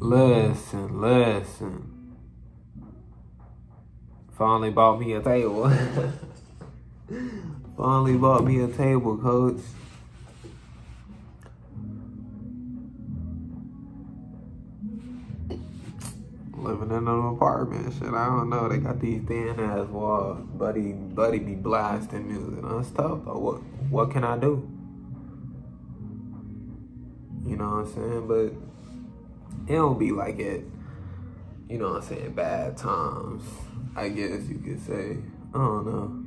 Listen, listen. Finally bought me a table. Finally bought me a table, coach. Living in an apartment, shit. I don't know. They got these thin ass walls. Buddy, buddy, be blasting music. That's tough. But what, what can I do? You know what I'm saying? But it don't be like it. You know what I'm saying? Bad times. I guess you could say. I don't know.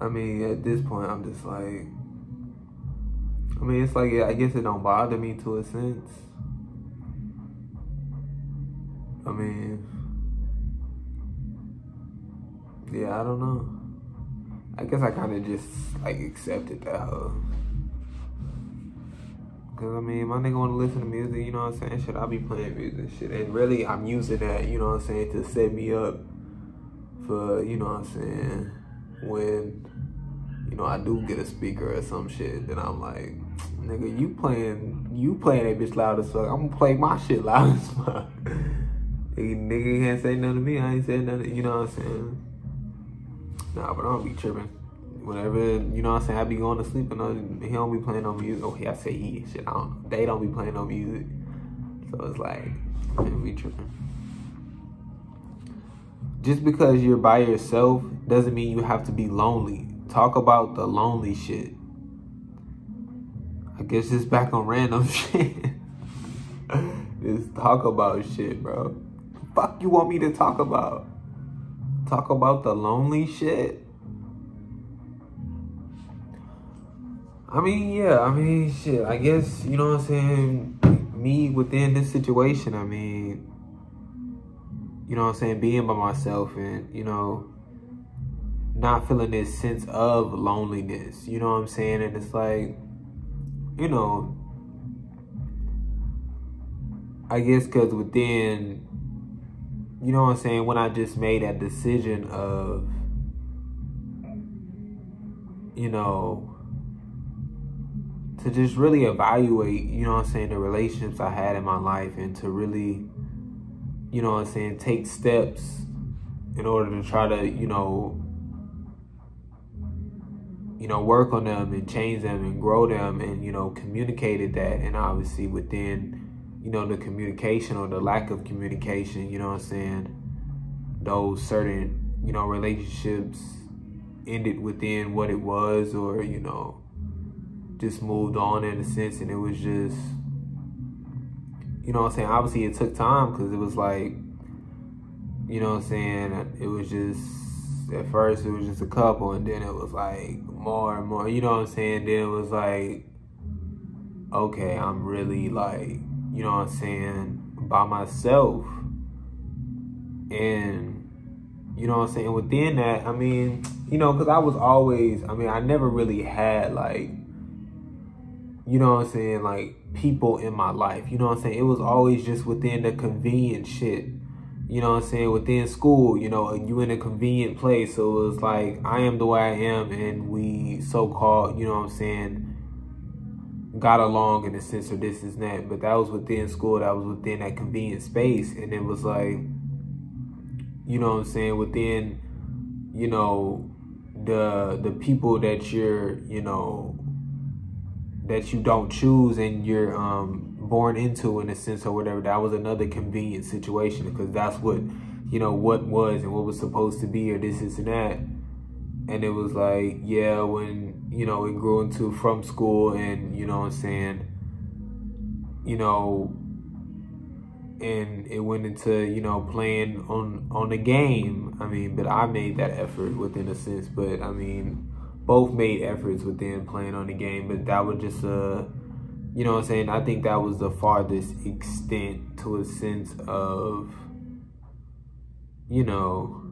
I mean, at this point, I'm just like. I mean, it's like I guess it don't bother me to a sense. I mean, yeah, I don't know. I guess I kind of just like accepted that. Cause I mean, my nigga wanna listen to music, you know what I'm saying? Should I be playing music, shit? And really, I'm using that, you know what I'm saying, to set me up for, you know what I'm saying, when, you know, I do get a speaker or some shit, then I'm like, nigga, you playing, you playing that bitch loud as fuck. I'm gonna play my shit loud as fuck. Nigga, nigga can't say nothing to me. I ain't saying nothing. You know what I'm saying? Nah, but I don't be tripping. Whenever, you know what I'm saying, I be going to sleep and he don't be playing no music. Oh, okay, I say he. Shit, I don't. They don't be playing no music. So it's like, I be tripping. Just because you're by yourself doesn't mean you have to be lonely. Talk about the lonely shit. I guess it's back on random shit. Just talk about shit, bro fuck you want me to talk about? Talk about the lonely shit? I mean, yeah, I mean, shit, I guess, you know what I'm saying? Me within this situation, I mean, you know what I'm saying? Being by myself and, you know, not feeling this sense of loneliness, you know what I'm saying? And it's like, you know, I guess because within you know what I'm saying, when I just made that decision of, you know, to just really evaluate, you know what I'm saying, the relationships I had in my life and to really, you know what I'm saying, take steps in order to try to, you know, you know, work on them and change them and grow them and, you know, communicated that and obviously within you know, the communication or the lack of communication, you know what I'm saying? Those certain, you know, relationships ended within what it was or, you know, just moved on in a sense and it was just, you know what I'm saying? Obviously it took time because it was like, you know what I'm saying? It was just, at first it was just a couple and then it was like more and more, you know what I'm saying? Then it was like, okay, I'm really like, you know what I'm saying, by myself. And, you know what I'm saying, within that, I mean, you know, because I was always, I mean, I never really had like, you know what I'm saying, like people in my life. You know what I'm saying? It was always just within the convenient shit. You know what I'm saying? Within school, you know, you in a convenient place. So it was like, I am the way I am, and we so called, you know what I'm saying, got along in the sense of this is that, but that was within school, that was within that convenient space. And it was like, you know what I'm saying, within, you know, the the people that you're, you know, that you don't choose and you're um born into in a sense or whatever, that was another convenient situation because that's what, you know, what was and what was supposed to be or this, is and that. And it was like, yeah, when you know, it grew into from school and, you know what I'm saying, you know, and it went into, you know, playing on on the game. I mean, but I made that effort within a sense, but I mean, both made efforts within playing on the game, but that was just a you know what I'm saying? I think that was the farthest extent to a sense of, you know,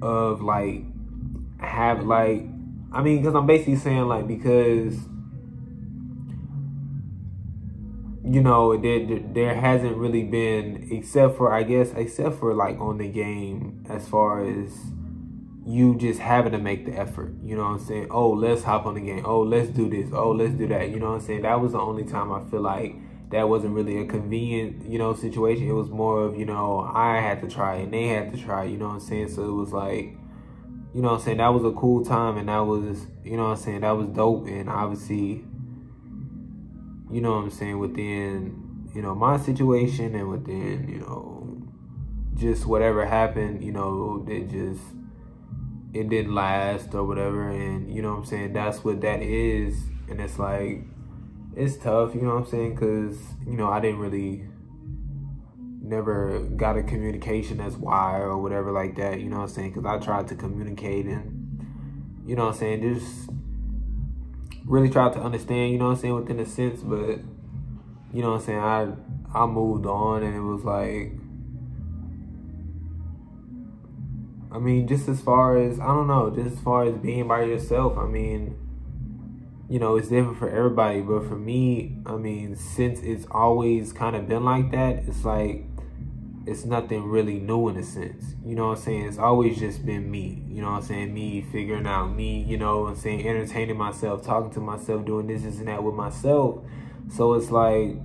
of like have like, I mean, because I'm basically saying like because you know there there hasn't really been except for I guess except for like on the game as far as you just having to make the effort. You know what I'm saying? Oh, let's hop on the game. Oh, let's do this. Oh, let's do that. You know what I'm saying? That was the only time I feel like that wasn't really a convenient, you know, situation. It was more of, you know, I had to try and they had to try, you know what I'm saying? So it was like, you know what I'm saying, that was a cool time and that was, you know what I'm saying, that was dope and obviously, you know what I'm saying, within, you know, my situation and within, you know, just whatever happened, you know, it just it didn't last or whatever and you know what I'm saying that's what that is and it's like it's tough you know what I'm saying because you know I didn't really never got a communication as wire or whatever like that you know what I'm saying because I tried to communicate and you know what I'm saying just really tried to understand you know what I'm saying within a sense but you know what I'm saying I I moved on and it was like I mean, just as far as, I don't know, just as far as being by yourself, I mean, you know, it's different for everybody. But for me, I mean, since it's always kind of been like that, it's like, it's nothing really new in a sense. You know what I'm saying? It's always just been me. You know what I'm saying? Me figuring out me, you know I'm saying? Entertaining myself, talking to myself, doing this, this, and that with myself. So it's like,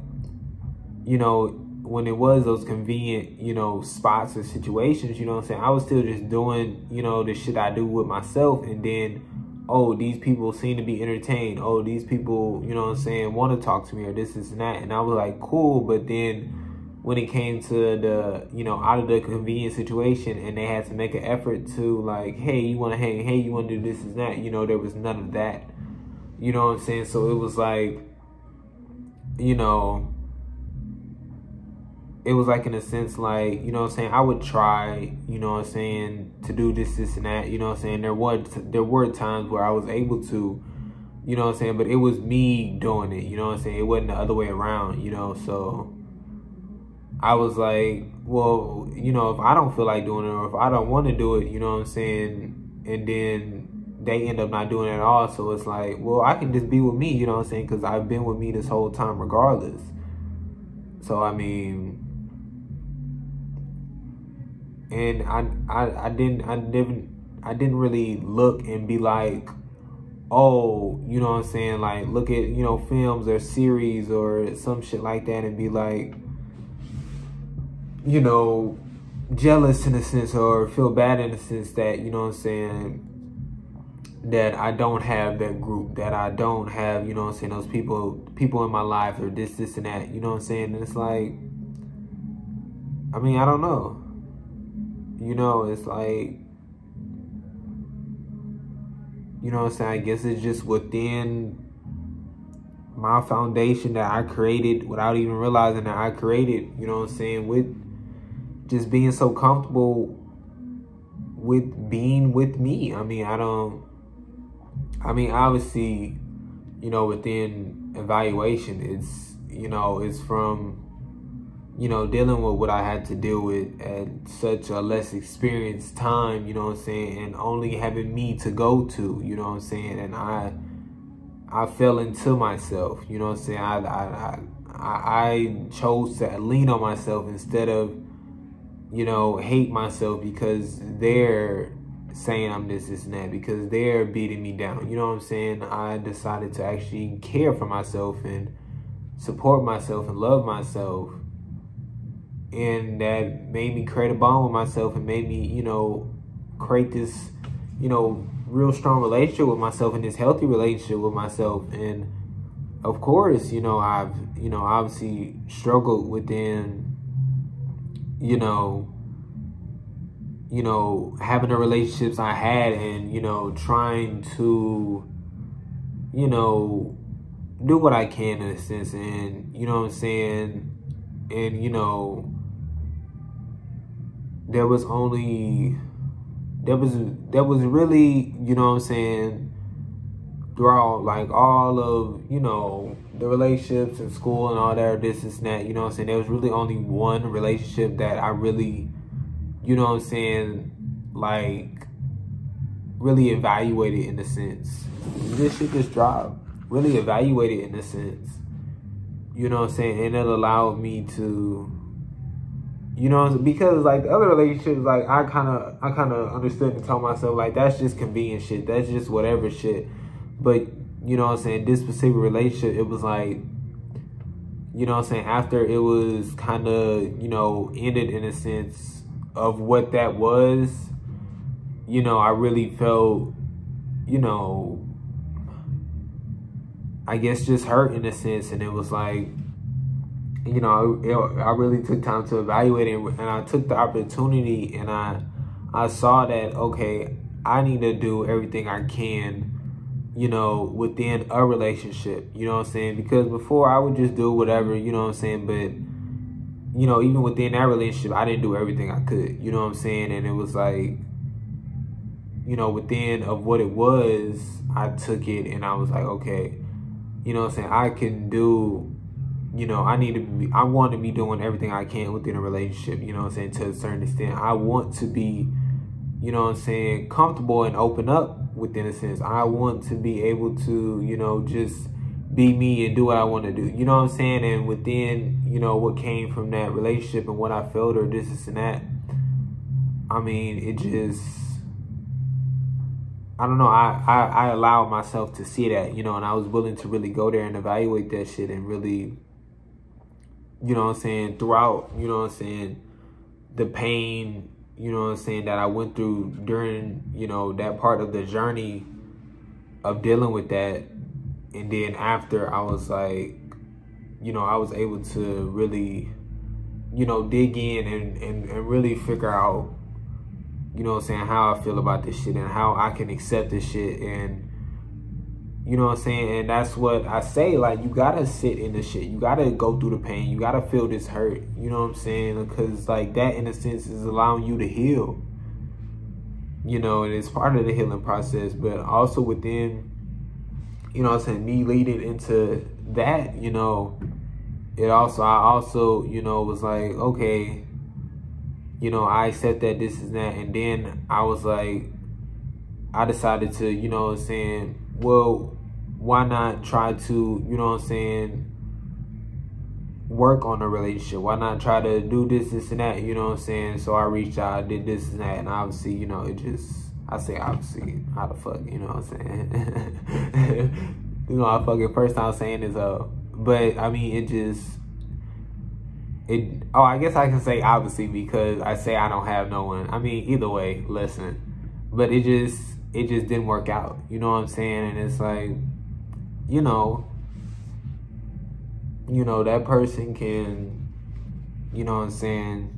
you know, when it was those convenient, you know, spots or situations, you know what I'm saying? I was still just doing, you know, the shit I do with myself and then, oh, these people seem to be entertained. Oh, these people, you know what I'm saying, want to talk to me or this, this, and that. And I was like, cool. But then when it came to the, you know, out of the convenient situation and they had to make an effort to like, hey, you want to hang, hey, you want to do this and that, you know, there was none of that. You know what I'm saying? So it was like, you know, it was like in a sense like, you know what I'm saying, I would try, you know what I'm saying, to do this, this and that, you know what I'm saying? There was there were times where I was able to, you know what I'm saying, but it was me doing it, you know what I'm saying? It wasn't the other way around, you know, so I was like, well, you know, if I don't feel like doing it or if I don't want to do it, you know what I'm saying, and then they end up not doing it at all, so it's like, well, I can just be with me, you know what I'm saying, because I've been with me this whole time regardless. So, I mean, and I, I I didn't I didn't I didn't really look and be like, oh, you know what I'm saying? Like look at, you know, films or series or some shit like that and be like, you know, jealous in a sense or feel bad in a sense that, you know what I'm saying, that I don't have that group, that I don't have, you know what I'm saying, those people people in my life or this, this and that, you know what I'm saying? And it's like I mean, I don't know you know, it's like, you know I'm saying? I guess it's just within my foundation that I created without even realizing that I created, you know what I'm saying? With just being so comfortable with being with me. I mean, I don't, I mean, obviously, you know, within evaluation, it's, you know, it's from you know, dealing with what I had to deal with at such a less experienced time, you know what I'm saying, and only having me to go to, you know what I'm saying, and I I fell into myself, you know what I'm saying, I I I, I chose to lean on myself instead of, you know, hate myself because they're saying I'm this, this, and that, because they're beating me down, you know what I'm saying, I decided to actually care for myself and support myself and love myself and that made me create a bond with myself and made me, you know, create this, you know, real strong relationship with myself and this healthy relationship with myself. And of course, you know, I've, you know, obviously struggled within, you know, you know, having the relationships I had and, you know, trying to, you know, do what I can in a sense and, you know what I'm saying? And, you know, there was only there was there was really you know what I'm saying throughout like all of you know the relationships and school and all that this and that you know what I'm saying? There was really only one relationship that I really you know what I'm saying like really evaluated in a sense. This shit just dropped. Really evaluated in a sense. You know what I'm saying? And it allowed me to You know, because like the other relationships, like I kind of, I kind of understood and told myself like that's just convenient shit. That's just whatever shit. But you know what I'm saying? This specific relationship, it was like, you know what I'm saying? After it was kind of, you know, ended in a sense of what that was, you know, I really felt, you know, I guess just hurt in a sense. And it was like, you know, it, I really took time to evaluate it, and I took the opportunity, and I, I saw that okay, I need to do everything I can, you know, within a relationship. You know what I'm saying? Because before I would just do whatever, you know what I'm saying, but you know, even within that relationship, I didn't do everything I could. You know what I'm saying? And it was like, you know, within of what it was, I took it and I was like, okay, you know what I'm saying? I can do you know, I need to be, I want to be doing everything I can within a relationship, you know what I'm saying, to a certain extent. I want to be, you know what I'm saying, comfortable and open up within a sense. I want to be able to, you know, just be me and do what I want to do. You know what I'm saying? And within, you know, what came from that relationship and what I felt or this, this and that, I mean, it just, I don't know. I, I, I allowed myself to see that, you know, and I was willing to really go there and evaluate that shit and really you know what I'm saying, throughout, you know what I'm saying, the pain, you know what I'm saying, that I went through during, you know, that part of the journey of dealing with that. And then after I was like, you know, I was able to really, you know, dig in and, and, and really figure out, you know what I'm saying, how I feel about this shit and how I can accept this shit and you know what I'm saying? And that's what I say. Like, you gotta sit in the shit. You gotta go through the pain. You gotta feel this hurt. You know what I'm saying? Because, like, that in a sense is allowing you to heal. You know, and it's part of the healing process. But also within, you know I'm saying, me leading into that, you know, it also, I also, you know, was like, okay, you know, I accept that this is that. And then I was like, I decided to, you know I'm saying, well, why not try to, you know what I'm saying, work on a relationship? Why not try to do this, this, and that? You know what I'm saying? So I reached out, I did this and that, and obviously, you know, it just, I say obviously, how the fuck, you know what I'm saying? you know, I fucking first time saying is, uh, but I mean, it just, it, oh, I guess I can say obviously because I say I don't have no one. I mean, either way, listen, but it just, it just didn't work out. You know what I'm saying? And it's like, you know, you know, that person can, you know what I'm saying,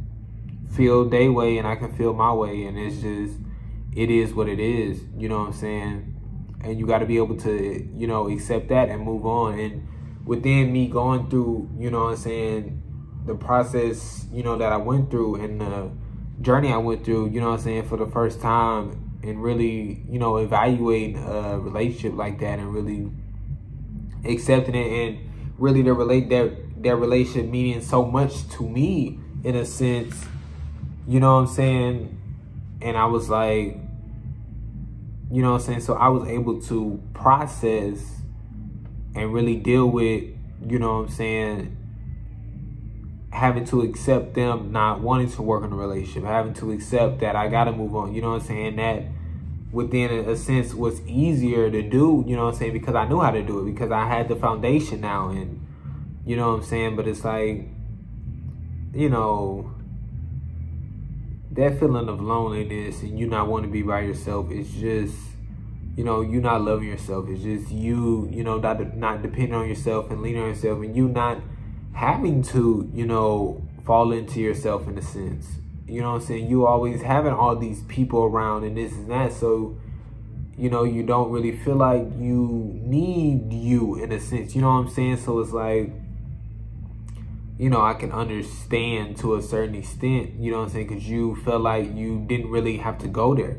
feel their way and I can feel my way. And it's just, it is what it is. You know what I'm saying? And you got to be able to, you know, accept that and move on. And within me going through, you know what I'm saying, the process, you know, that I went through and the journey I went through, you know what I'm saying, for the first time and really, you know, evaluating a relationship like that and really accepting it and really to relate that that relationship meaning so much to me in a sense. You know what i'm saying? And i was like you know what i'm saying? So i was able to process and really deal with you know what i'm saying having to accept them not wanting to work in a relationship having to accept that i gotta move on. You know what i'm saying? That within a, sense was easier to do, you know what I'm saying? Because I knew how to do it because I had the foundation now and you know what I'm saying? But it's like, you know, that feeling of loneliness and you not want to be by yourself is just, you know, you not loving yourself. It's just you, you know, not, not depending on yourself and leaning on yourself and you not having to, you know, fall into yourself in a sense. You know what I'm saying? You always having all these people around and this and that. So, you know, you don't really feel like you need you in a sense. You know what I'm saying? So it's like, you know, I can understand to a certain extent, you know what I'm saying? Because you felt like you didn't really have to go there.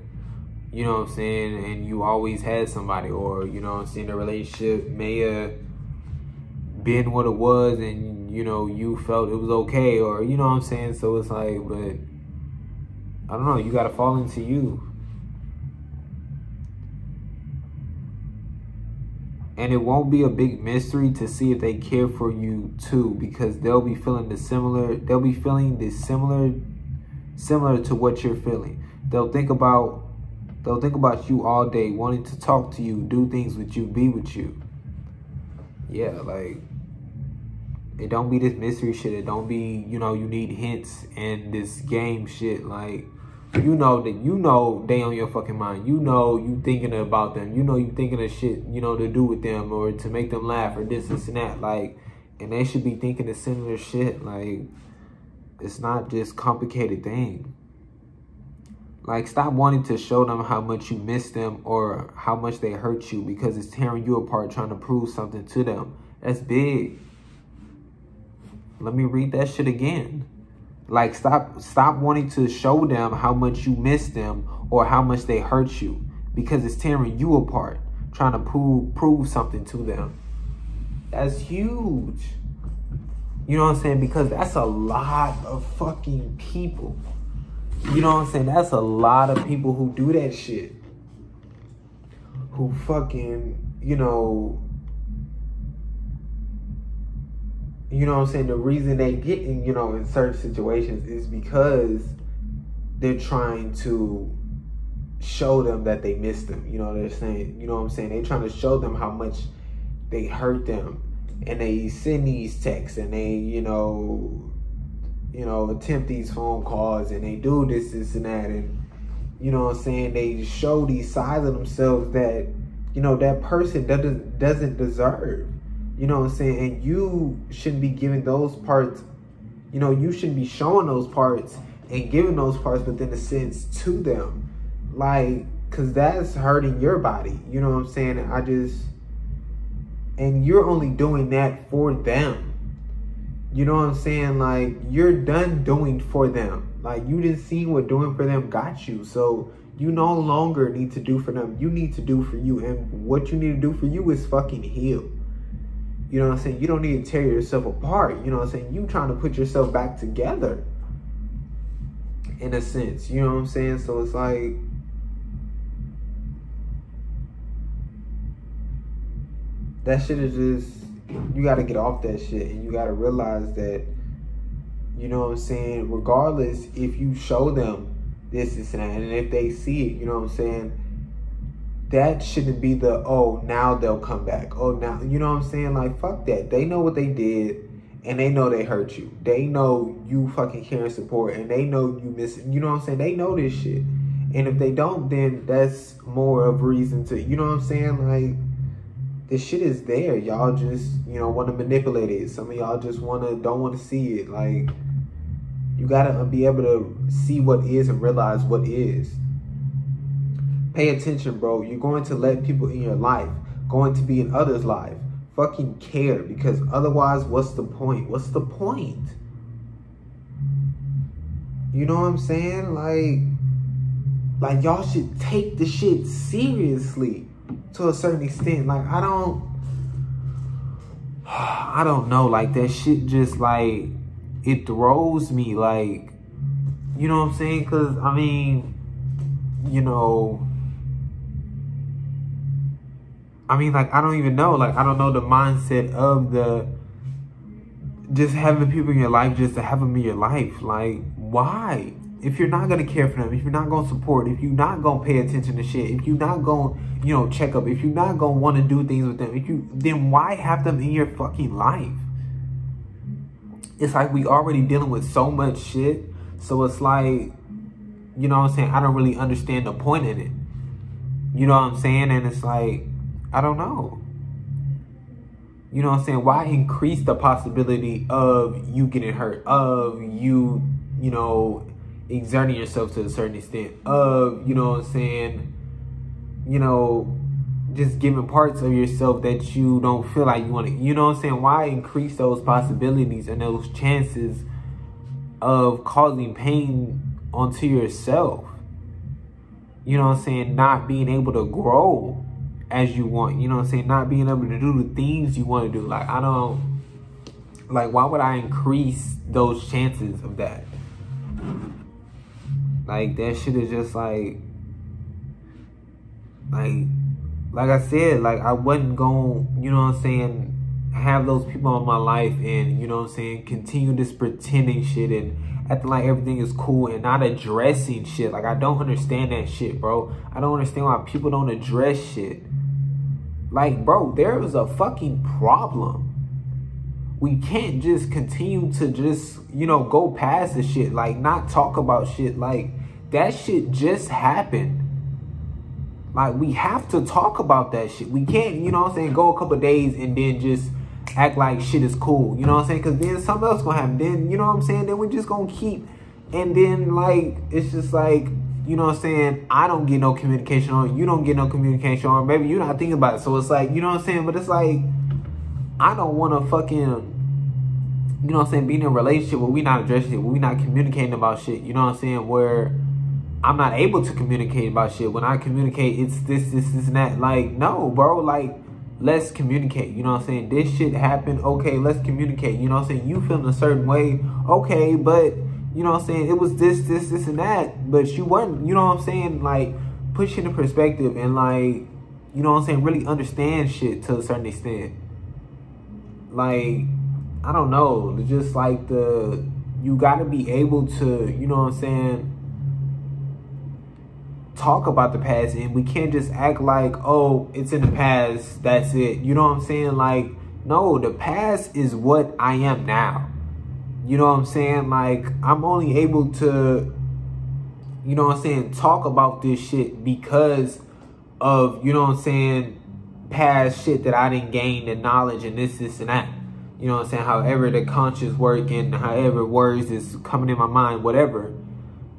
You know what I'm saying? And you always had somebody, or, you know what I'm saying? The relationship may have been what it was, and, you know, you felt it was okay, or, you know what I'm saying? So it's like, but I don't know, you gotta fall into you. And it won't be a big mystery to see if they care for you too, because they'll be feeling the similar, they'll be feeling the similar, similar to what you're feeling. They'll think about, they'll think about you all day, wanting to talk to you, do things with you, be with you. Yeah, like, it don't be this mystery shit. It don't be, you know, you need hints and this game shit. Like, you know that you know they on your fucking mind. You know you thinking about them. You know you thinking of shit, you know, to do with them or to make them laugh or this, this and that. Like, and they should be thinking of similar shit. Like, it's not just complicated thing. Like, stop wanting to show them how much you miss them or how much they hurt you because it's tearing you apart trying to prove something to them. That's big. Let me read that shit again. Like stop stop wanting to show them how much you miss them or how much they hurt you because it's tearing you apart trying to prove prove something to them. That's huge. You know what I'm saying? Because that's a lot of fucking people. You know what I'm saying? That's a lot of people who do that shit. Who fucking, you know, you know what I'm saying, the reason they get in, you know, in certain situations is because they're trying to show them that they miss them. You know, they're saying, you know what I'm saying? They're trying to show them how much they hurt them. And they send these texts and they, you know, you know, attempt these phone calls and they do this, this and that. And, you know what I'm saying? They show these sides of themselves that, you know, that person doesn't doesn't deserve. You know what I'm saying? And you shouldn't be giving those parts, you know, you shouldn't be showing those parts and giving those parts within a sense to them. Like, cause that's hurting your body. You know what I'm saying? I just and you're only doing that for them. You know what I'm saying? Like you're done doing for them. Like you didn't see what doing for them got you. So you no longer need to do for them. You need to do for you. And what you need to do for you is fucking heal. You know what I'm saying? You don't need to tear yourself apart. You know what I'm saying? You trying to put yourself back together. In a sense. You know what I'm saying? So it's like that shit is just you gotta get off that shit and you gotta realize that you know what I'm saying, regardless if you show them this, this, and that, and if they see it, you know what I'm saying, that shouldn't be the oh now they'll come back. Oh now you know what i'm saying? Like fuck that. They know what they did and they know they hurt you. They know you fucking care and support and they know you miss you know what i'm saying? They know this shit. And if they don't then that's more of reason to you know what i'm saying? Like this shit is there. Y'all just you know want to manipulate it. Some of y'all just want to don't want to see it. Like you gotta be able to see what is and realize what is Pay attention, bro. You're going to let people in your life, going to be in others' life. Fucking care because otherwise, what's the point? What's the point? You know what I'm saying? Like, like y'all should take the shit seriously to a certain extent. Like, I don't, I don't know. Like that shit just like it throws me. Like, you know what I'm saying? Cause I mean, you know I mean, like, I don't even know. Like, I don't know the mindset of the just having people in your life just to have them in your life. Like, why? If you're not gonna care for them, if you're not gonna support, if you're not gonna pay attention to shit, if you're not gonna, you know, check up, if you're not gonna want to do things with them, if you, then why have them in your fucking life? It's like we already dealing with so much shit, so it's like, you know what I'm saying? I don't really understand the point in it. You know what I'm saying? And it's like, I don't know. You know what I'm saying? Why increase the possibility of you getting hurt, of you, you know, exerting yourself to a certain extent, of, you know what I'm saying, you know, just giving parts of yourself that you don't feel like you want to, you know what I'm saying? Why increase those possibilities and those chances of causing pain onto yourself? You know what I'm saying? Not being able to grow as you want. You know what I'm saying? Not being able to do the things you want to do. Like, I don't, like, why would I increase those chances of that? Like, that shit is just like, like, like I said, like I wasn't going, you know what I'm saying, have those people in my life and, you know what I'm saying, continue this pretending shit and acting like everything is cool and not addressing shit. Like I don't understand that shit, bro. I don't understand why people don't address shit. Like, bro, there is a fucking problem. We can't just continue to just, you know, go past the shit. Like, not talk about shit. Like, that shit just happened. Like, we have to talk about that shit. We can't, you know I'm saying, go a couple days and then just act like shit is cool. You know what I'm saying? Because then something else gonna happen. Then, you know what I'm saying? Then we're just gonna keep. And then, like, it's just like, you know what I'm saying? I don't get no communication on you don't get no communication on maybe you're not thinking about it. So it's like, you know what I'm saying? But it's like, I don't want to fucking, you know what I'm saying, be in a relationship where we not addressing it, where we not communicating about shit. You know what I'm saying? Where I'm not able to communicate about shit. When I communicate, it's this, this, this, and that. Like, no, bro. Like, let's communicate. You know what I'm saying? This shit happened. Okay, let's communicate. You know what I'm saying? You feeling a certain way. Okay, but you know what I'm saying? It was this, this, this, and that. But she wasn't, you know what I'm saying? Like, push in perspective and like, you know what I'm saying? Really understand shit to a certain extent. Like, I don't know. Just like the, you got to be able to, you know what I'm saying? Talk about the past and we can't just act like, oh, it's in the past. That's it. You know what I'm saying? Like, no, the past is what I am now. You know what I'm saying? Like, I'm only able to, you know what I'm saying, talk about this shit because of, you know what I'm saying, past shit that I didn't gain the knowledge and this, this, and that. You know what I'm saying? However the conscious work and however words is coming in my mind, whatever.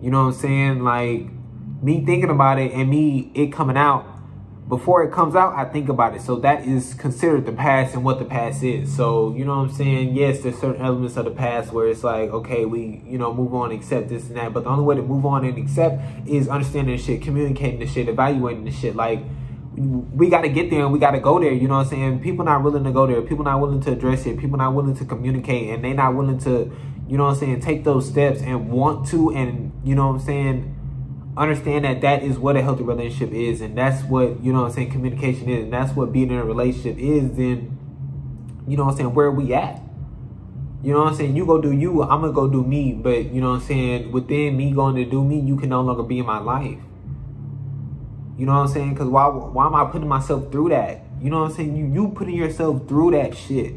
You know what I'm saying? Like, me thinking about it and me, it coming out, before it comes out, I think about it. So that is considered the past and what the past is. So, you know what I'm saying? Yes, there's certain elements of the past where it's like, okay, we, you know, move on, accept this and that. But the only way to move on and accept is understanding the shit, communicating the shit, evaluating the shit. Like, we got to get there and we got to go there. You know what I'm saying? People not willing to go there. People not willing to address it. People not willing to communicate. And they not willing to, you know what I'm saying, take those steps and want to and, you know what I'm saying, understand that that is what a healthy relationship is and that's what you know what i'm saying communication is and that's what being in a relationship is then you know what i'm saying where we at? You know what i'm saying? You go do you i'm gonna go do me but you know what i'm saying within me going to do me you can no longer be in my life. You know what i'm saying? Because why why am i putting myself through that? You know what i'm saying? You you putting yourself through that shit.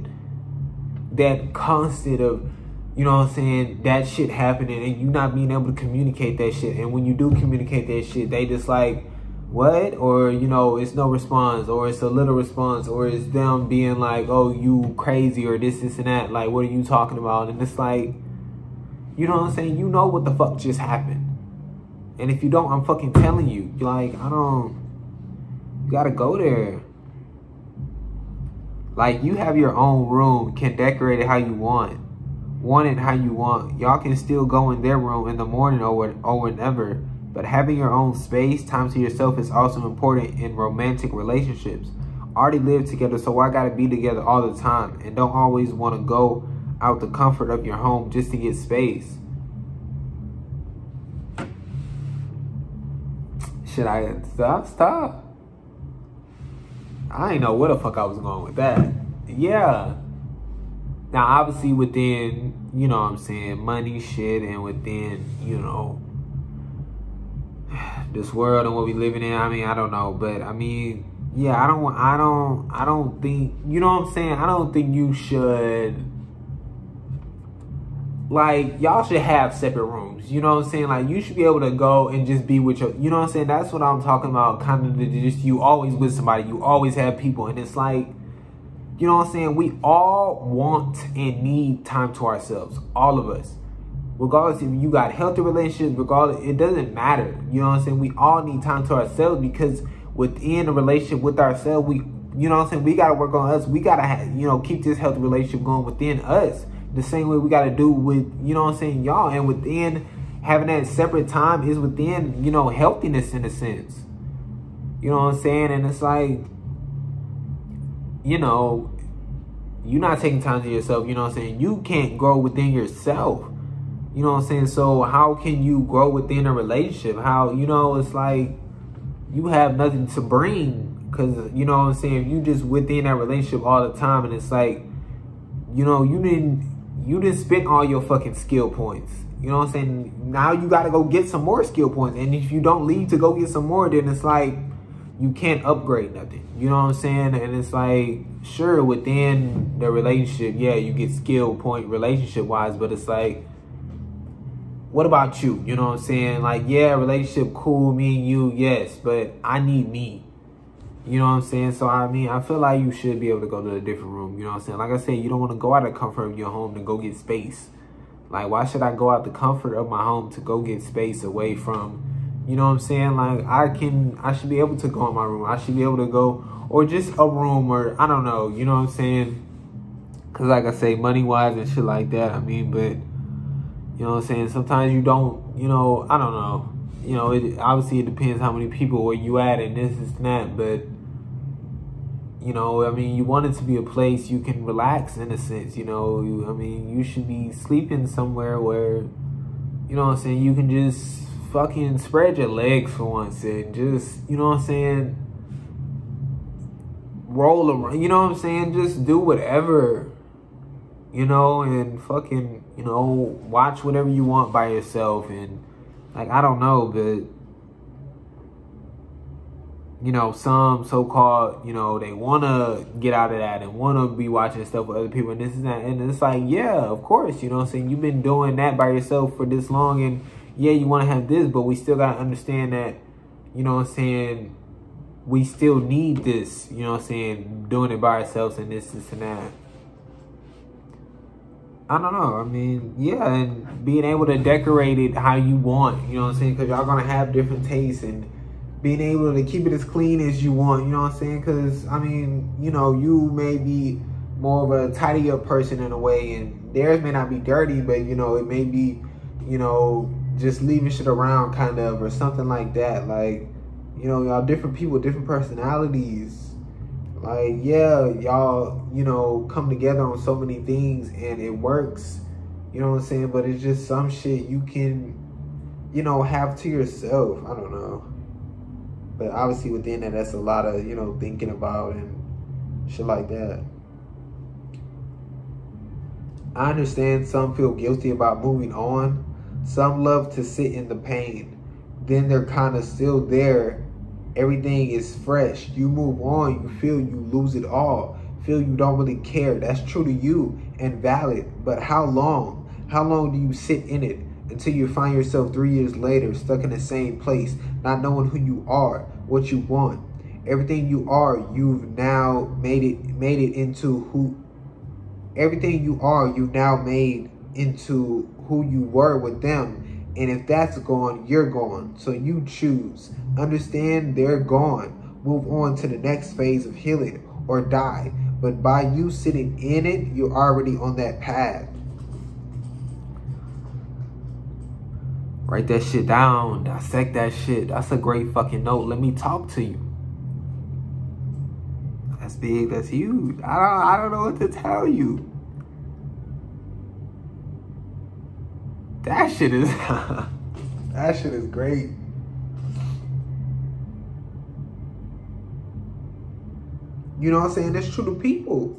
That constant of you know what I'm saying, that shit happening and you not being able to communicate that shit. And when you do communicate that shit, they just like, what? Or, you know, it's no response or it's a little response or it's them being like, oh, you crazy or this, this, and that. Like, what are you talking about? And it's like, you know what I'm saying? You know what the fuck just happened. And if you don't, I'm fucking telling you. You're like, I don't, you gotta go there. Like, you have your own room, can decorate it how you want want it how you want. Y'all can still go in their room in the morning or, or whenever. But having your own space, time to yourself is also important in romantic relationships. Already live together, so I gotta be together all the time. And don't always wanna go out the comfort of your home just to get space. Should I stop? Stop. I ain't know where the fuck I was going with that. Yeah. Now, obviously, within, you know what I'm saying, money shit and within, you know, this world and what we living in, I mean, I don't know. But, I mean, yeah, I don't, I don't, I don't think, you know what I'm saying? I don't think you should, like, y'all should have separate rooms. You know what I'm saying? Like, you should be able to go and just be with your, you know what I'm saying? That's what I'm talking about. Kind of just, you always with somebody. You always have people. And it's like, you know what I'm saying? We all want and need time to ourselves. All of us. Regardless if you got healthy relationships, regardless, it doesn't matter. You know what I'm saying? We all need time to ourselves because within a relationship with ourselves, we, you know what I'm saying? We got to work on us. We got to, you know, keep this healthy relationship going within us. The same way we got to do with, you know what I'm saying, y'all. And within having that separate time is within, you know, healthiness in a sense. You know what I'm saying? And it's like, you know, you're not taking time to yourself, you know what I'm saying? You can't grow within yourself. You know what I'm saying? So how can you grow within a relationship? How, you know, it's like you have nothing to bring Cause you know what I'm saying, you just within that relationship all the time and it's like, you know, you didn't you didn't spend all your fucking skill points. You know what I'm saying? Now you gotta go get some more skill points. And if you don't leave to go get some more, then it's like you can't upgrade nothing. You know what I'm saying? And it's like, sure, within the relationship, yeah, you get skill point relationship wise, but it's like, what about you? You know what I'm saying? Like, yeah, relationship cool, me and you, yes, but I need me. You know what I'm saying? So I mean, I feel like you should be able to go to a different room. You know what I'm saying? Like I said, you don't want to go out of comfort of your home to go get space. Like, why should I go out the comfort of my home to go get space away from, you know what I'm saying? Like, I can, I should be able to go in my room. I should be able to go, or just a room, or I don't know. You know what I'm saying? Cause like I say, money wise and shit like that. I mean, but you know what I'm saying? Sometimes you don't, you know, I don't know. You know, it obviously it depends how many people where you at and this is that, but you know, I mean, you want it to be a place you can relax in a sense, you know. You, I mean, you should be sleeping somewhere where, you know what I'm saying, you can just fucking spread your legs for once and just, you know what I'm saying, roll around, you know what I'm saying, just do whatever, you know, and fucking, you know, watch whatever you want by yourself and, like, I don't know, but you know, some so-called, you know, they want to get out of that and want to be watching stuff with other people and this is that. And it's like, yeah, of course, you know I'm saying? You've been doing that by yourself for this long and yeah, you want to have this, but we still got to understand that, you know what I'm saying, we still need this, you know what I'm saying, doing it by ourselves and this, this and that. I don't know. I mean, yeah, and being able to decorate it how you want, you know what I'm saying? Because y'all going to have different tastes and being able to keep it as clean as you want, you know what I'm saying? Because, I mean, you know, you may be more of a tidy up person in a way, and theirs may not be dirty, but, you know, it may be, you know, just leaving shit around kind of, or something like that. Like, you know, y'all different people, different personalities. Like, yeah, y'all, you know, come together on so many things and it works, you know what I'm saying? But it's just some shit you can, you know, have to yourself. I don't know. But obviously within that, that's a lot of, you know, thinking about and shit like that. I understand some feel guilty about moving on. Some love to sit in the pain. Then they're kind of still there. Everything is fresh. You move on, you feel you lose it all. Feel you don't really care. That's true to you and valid. But how long? How long do you sit in it? until you find yourself three years later stuck in the same place, not knowing who you are, what you want. Everything you are, you've now made it made it into who everything you are, you've now made into who you were with them. And if that's gone, you're gone. So you choose. Understand they're gone. Move on to the next phase of healing or die. But by you sitting in it, you're already on that path. Write that shit down. Dissect that shit. That's a great fucking note. Let me talk to you. That's big. That's huge. I don't, I don't know what to tell you. That shit is that shit is great. You know what I'm saying? That's true to people.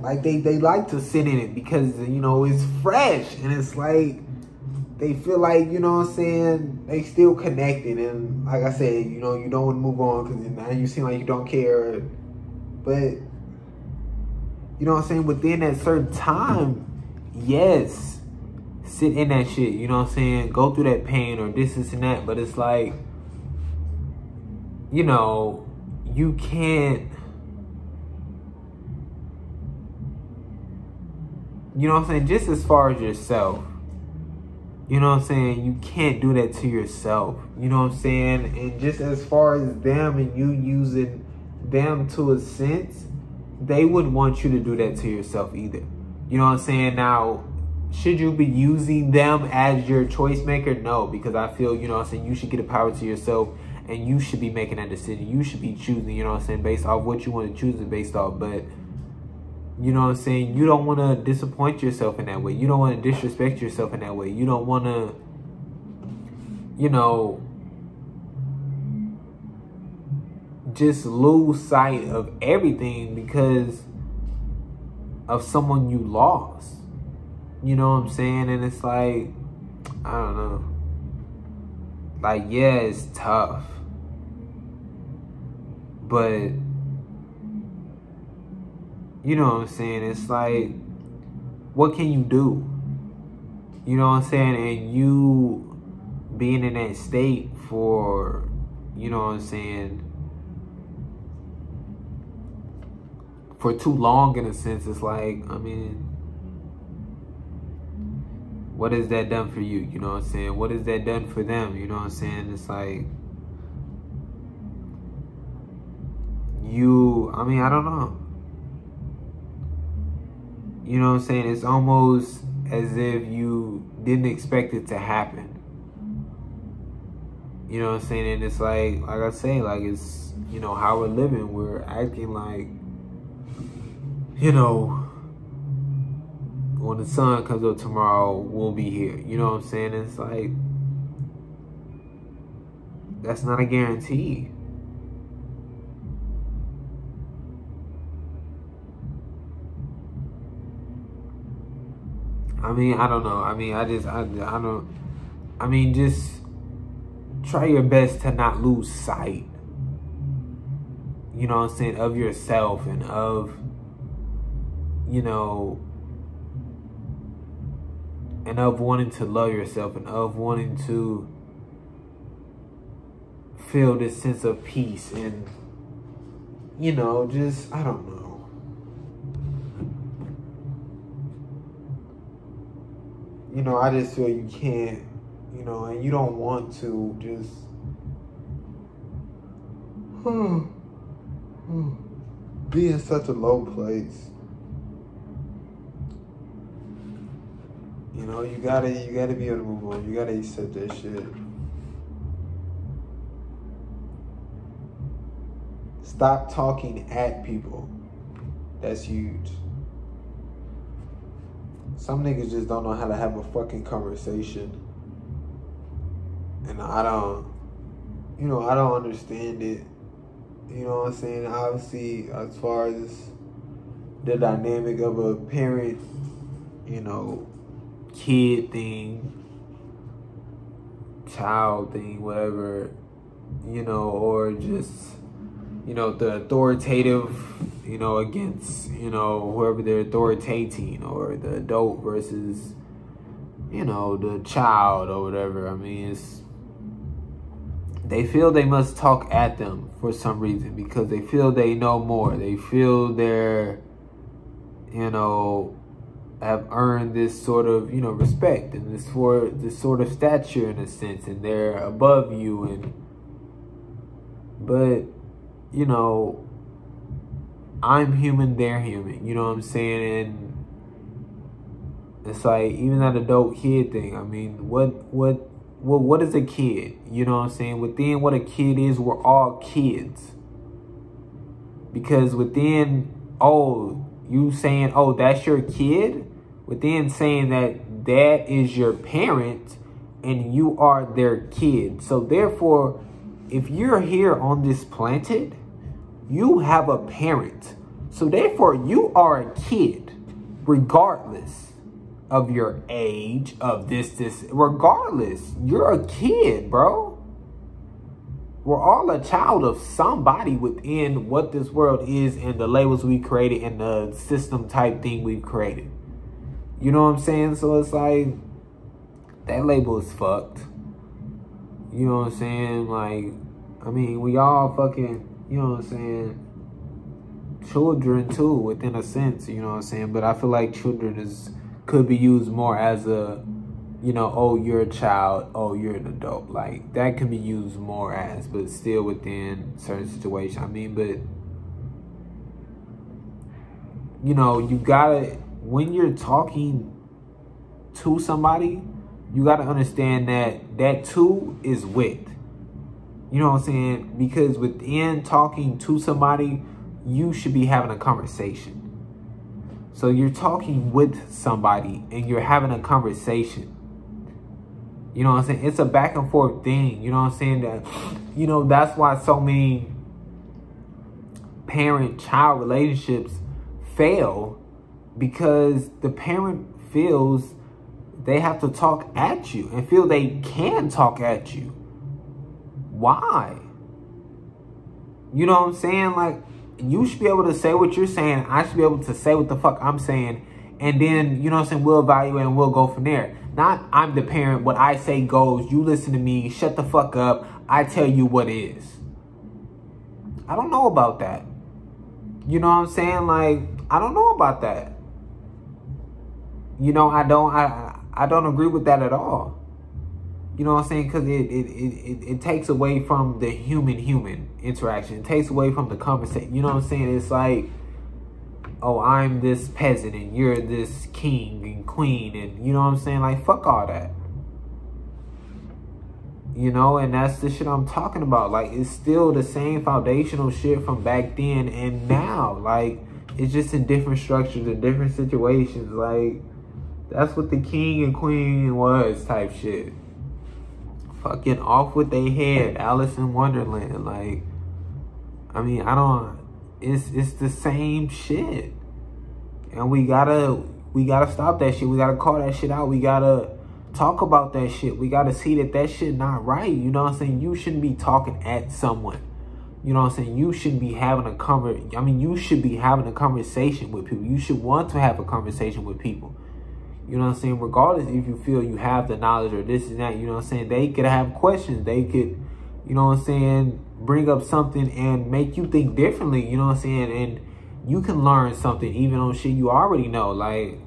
Like they they like to sit in it because you know it's fresh and it's like they feel like, you know what I'm saying, they still connected. And like I said, you know, you don't want to move on because now you seem like you don't care. But, you know what I'm saying, within that certain time, yes, sit in that shit. You know what I'm saying? Go through that pain or this, this, and that. But it's like, you know, you can't. You know what I'm saying? Just as far as yourself you know what I'm saying? You can't do that to yourself. You know what I'm saying? And just as far as them and you using them to a sense, they wouldn't want you to do that to yourself either. You know what I'm saying? Now, should you be using them as your choice maker? No, because I feel, you know I'm saying, you should get a power to yourself and you should be making that decision. You should be choosing, you know what I'm saying, based off what you want to choose it based off. But you know what I'm saying? You don't want to disappoint yourself in that way. You don't want to disrespect yourself in that way. You don't want to, you know, just lose sight of everything because of someone you lost. You know what I'm saying? And it's like, I don't know. Like, yeah, it's tough. But, you know what I'm saying? It's like, what can you do? You know what I'm saying? And you being in that state for, you know what I'm saying, for too long in a sense, it's like, I mean, what has that done for you? You know what I'm saying? What has that done for them? You know what I'm saying? It's like, you, I mean, I don't know. You know what I'm saying? It's almost as if you didn't expect it to happen. You know what I'm saying? And it's like, like I say, like it's, you know, how we're living. We're acting like, you know, when the sun comes up tomorrow, we'll be here. You know what I'm saying? It's like, that's not a guarantee. I mean, I don't know. I mean, I just, I, I don't, I mean, just try your best to not lose sight, you know what I'm saying, of yourself and of, you know, and of wanting to love yourself and of wanting to feel this sense of peace and, you know, just, I don't know. You know, I just feel you can't you know, and you don't want to just hmm, hmm, be in such a low place. You know, you gotta you gotta be able to move on. You gotta accept that shit. Stop talking at people. That's huge. Some niggas just don't know how to have a fucking conversation. And I don't, you know, I don't understand it. You know what I'm saying? Obviously, as far as the dynamic of a parent, you know, kid thing, child thing, whatever, you know, or just, you know, the authoritative, you know, against, you know, whoever they're authoritating or the adult versus, you know, the child or whatever. I mean, it's, they feel they must talk at them for some reason because they feel they know more. They feel they're, you know, have earned this sort of, you know, respect and this for this sort of stature in a sense, and they're above you. And but, you know, I'm human, they're human. You know what I'm saying? And it's like even that adult kid thing. I mean, what what well, what is a kid? You know what I'm saying? Within what a kid is, we're all kids. Because within, oh, you saying, oh, that's your kid? Within saying that that is your parent and you are their kid. So therefore, if you're here on this planet, you have a parent. So therefore, you are a kid, regardless of your age, of this, this, regardless, you're a kid, bro. We're all a child of somebody within what this world is and the labels we created and the system type thing we've created. You know what I'm saying? So it's like, that label is fucked. You know what I'm saying? Like, I mean, we all fucking, you know what I'm saying? Children too, within a sense, you know what I'm saying? But I feel like children is could be used more as a, you know, oh, you're a child, oh, you're an adult. Like, that can be used more as, but still within certain situations. I mean, but, you know, you gotta, when you're talking to somebody, you gotta understand that that too is with. You know what I'm saying? Because within talking to somebody, you should be having a conversation. So you're talking with somebody and you're having a conversation. You know what I'm saying? It's a back and forth thing. You know what I'm saying? That you know, that's why so many parent child relationships fail because the parent feels they have to talk at you and feel they can talk at you. Why? You know what I'm saying? Like, you should be able to say what you're saying. I should be able to say what the fuck I'm saying. And then, you know what I'm saying, we'll evaluate and we'll go from there. Not I'm the parent, what I say goes, you listen to me, shut the fuck up, I tell you what is. I don't know about that. You know what I'm saying? Like, I don't know about that. You know, I don't I I don't agree with that at all. You know what I'm saying? Because it, it, it, it, it takes away from the human-human interaction. It takes away from the conversation. You know what I'm saying? It's like, oh, I'm this peasant and you're this king and queen. And you know what I'm saying? Like, fuck all that. You know, and that's the shit I'm talking about. Like, it's still the same foundational shit from back then and now. Like, it's just in different structures and different situations. Like, that's what the king and queen was type shit fucking off with their head. Alice in Wonderland. Like, I mean, I don't. It's it's the same shit, and we gotta we gotta stop that shit. We gotta call that shit out. We gotta talk about that shit. We gotta see that that shit not right. You know what I'm saying? You shouldn't be talking at someone. You know what I'm saying? You shouldn't be having a conver. I mean, you should be having a conversation with people. You should want to have a conversation with people. You know what I'm saying? Regardless if you feel you have the knowledge or this and that, you know what I'm saying? They could have questions. They could, you know what I'm saying, bring up something and make you think differently, you know what I'm saying? And you can learn something even on shit you already know. Like,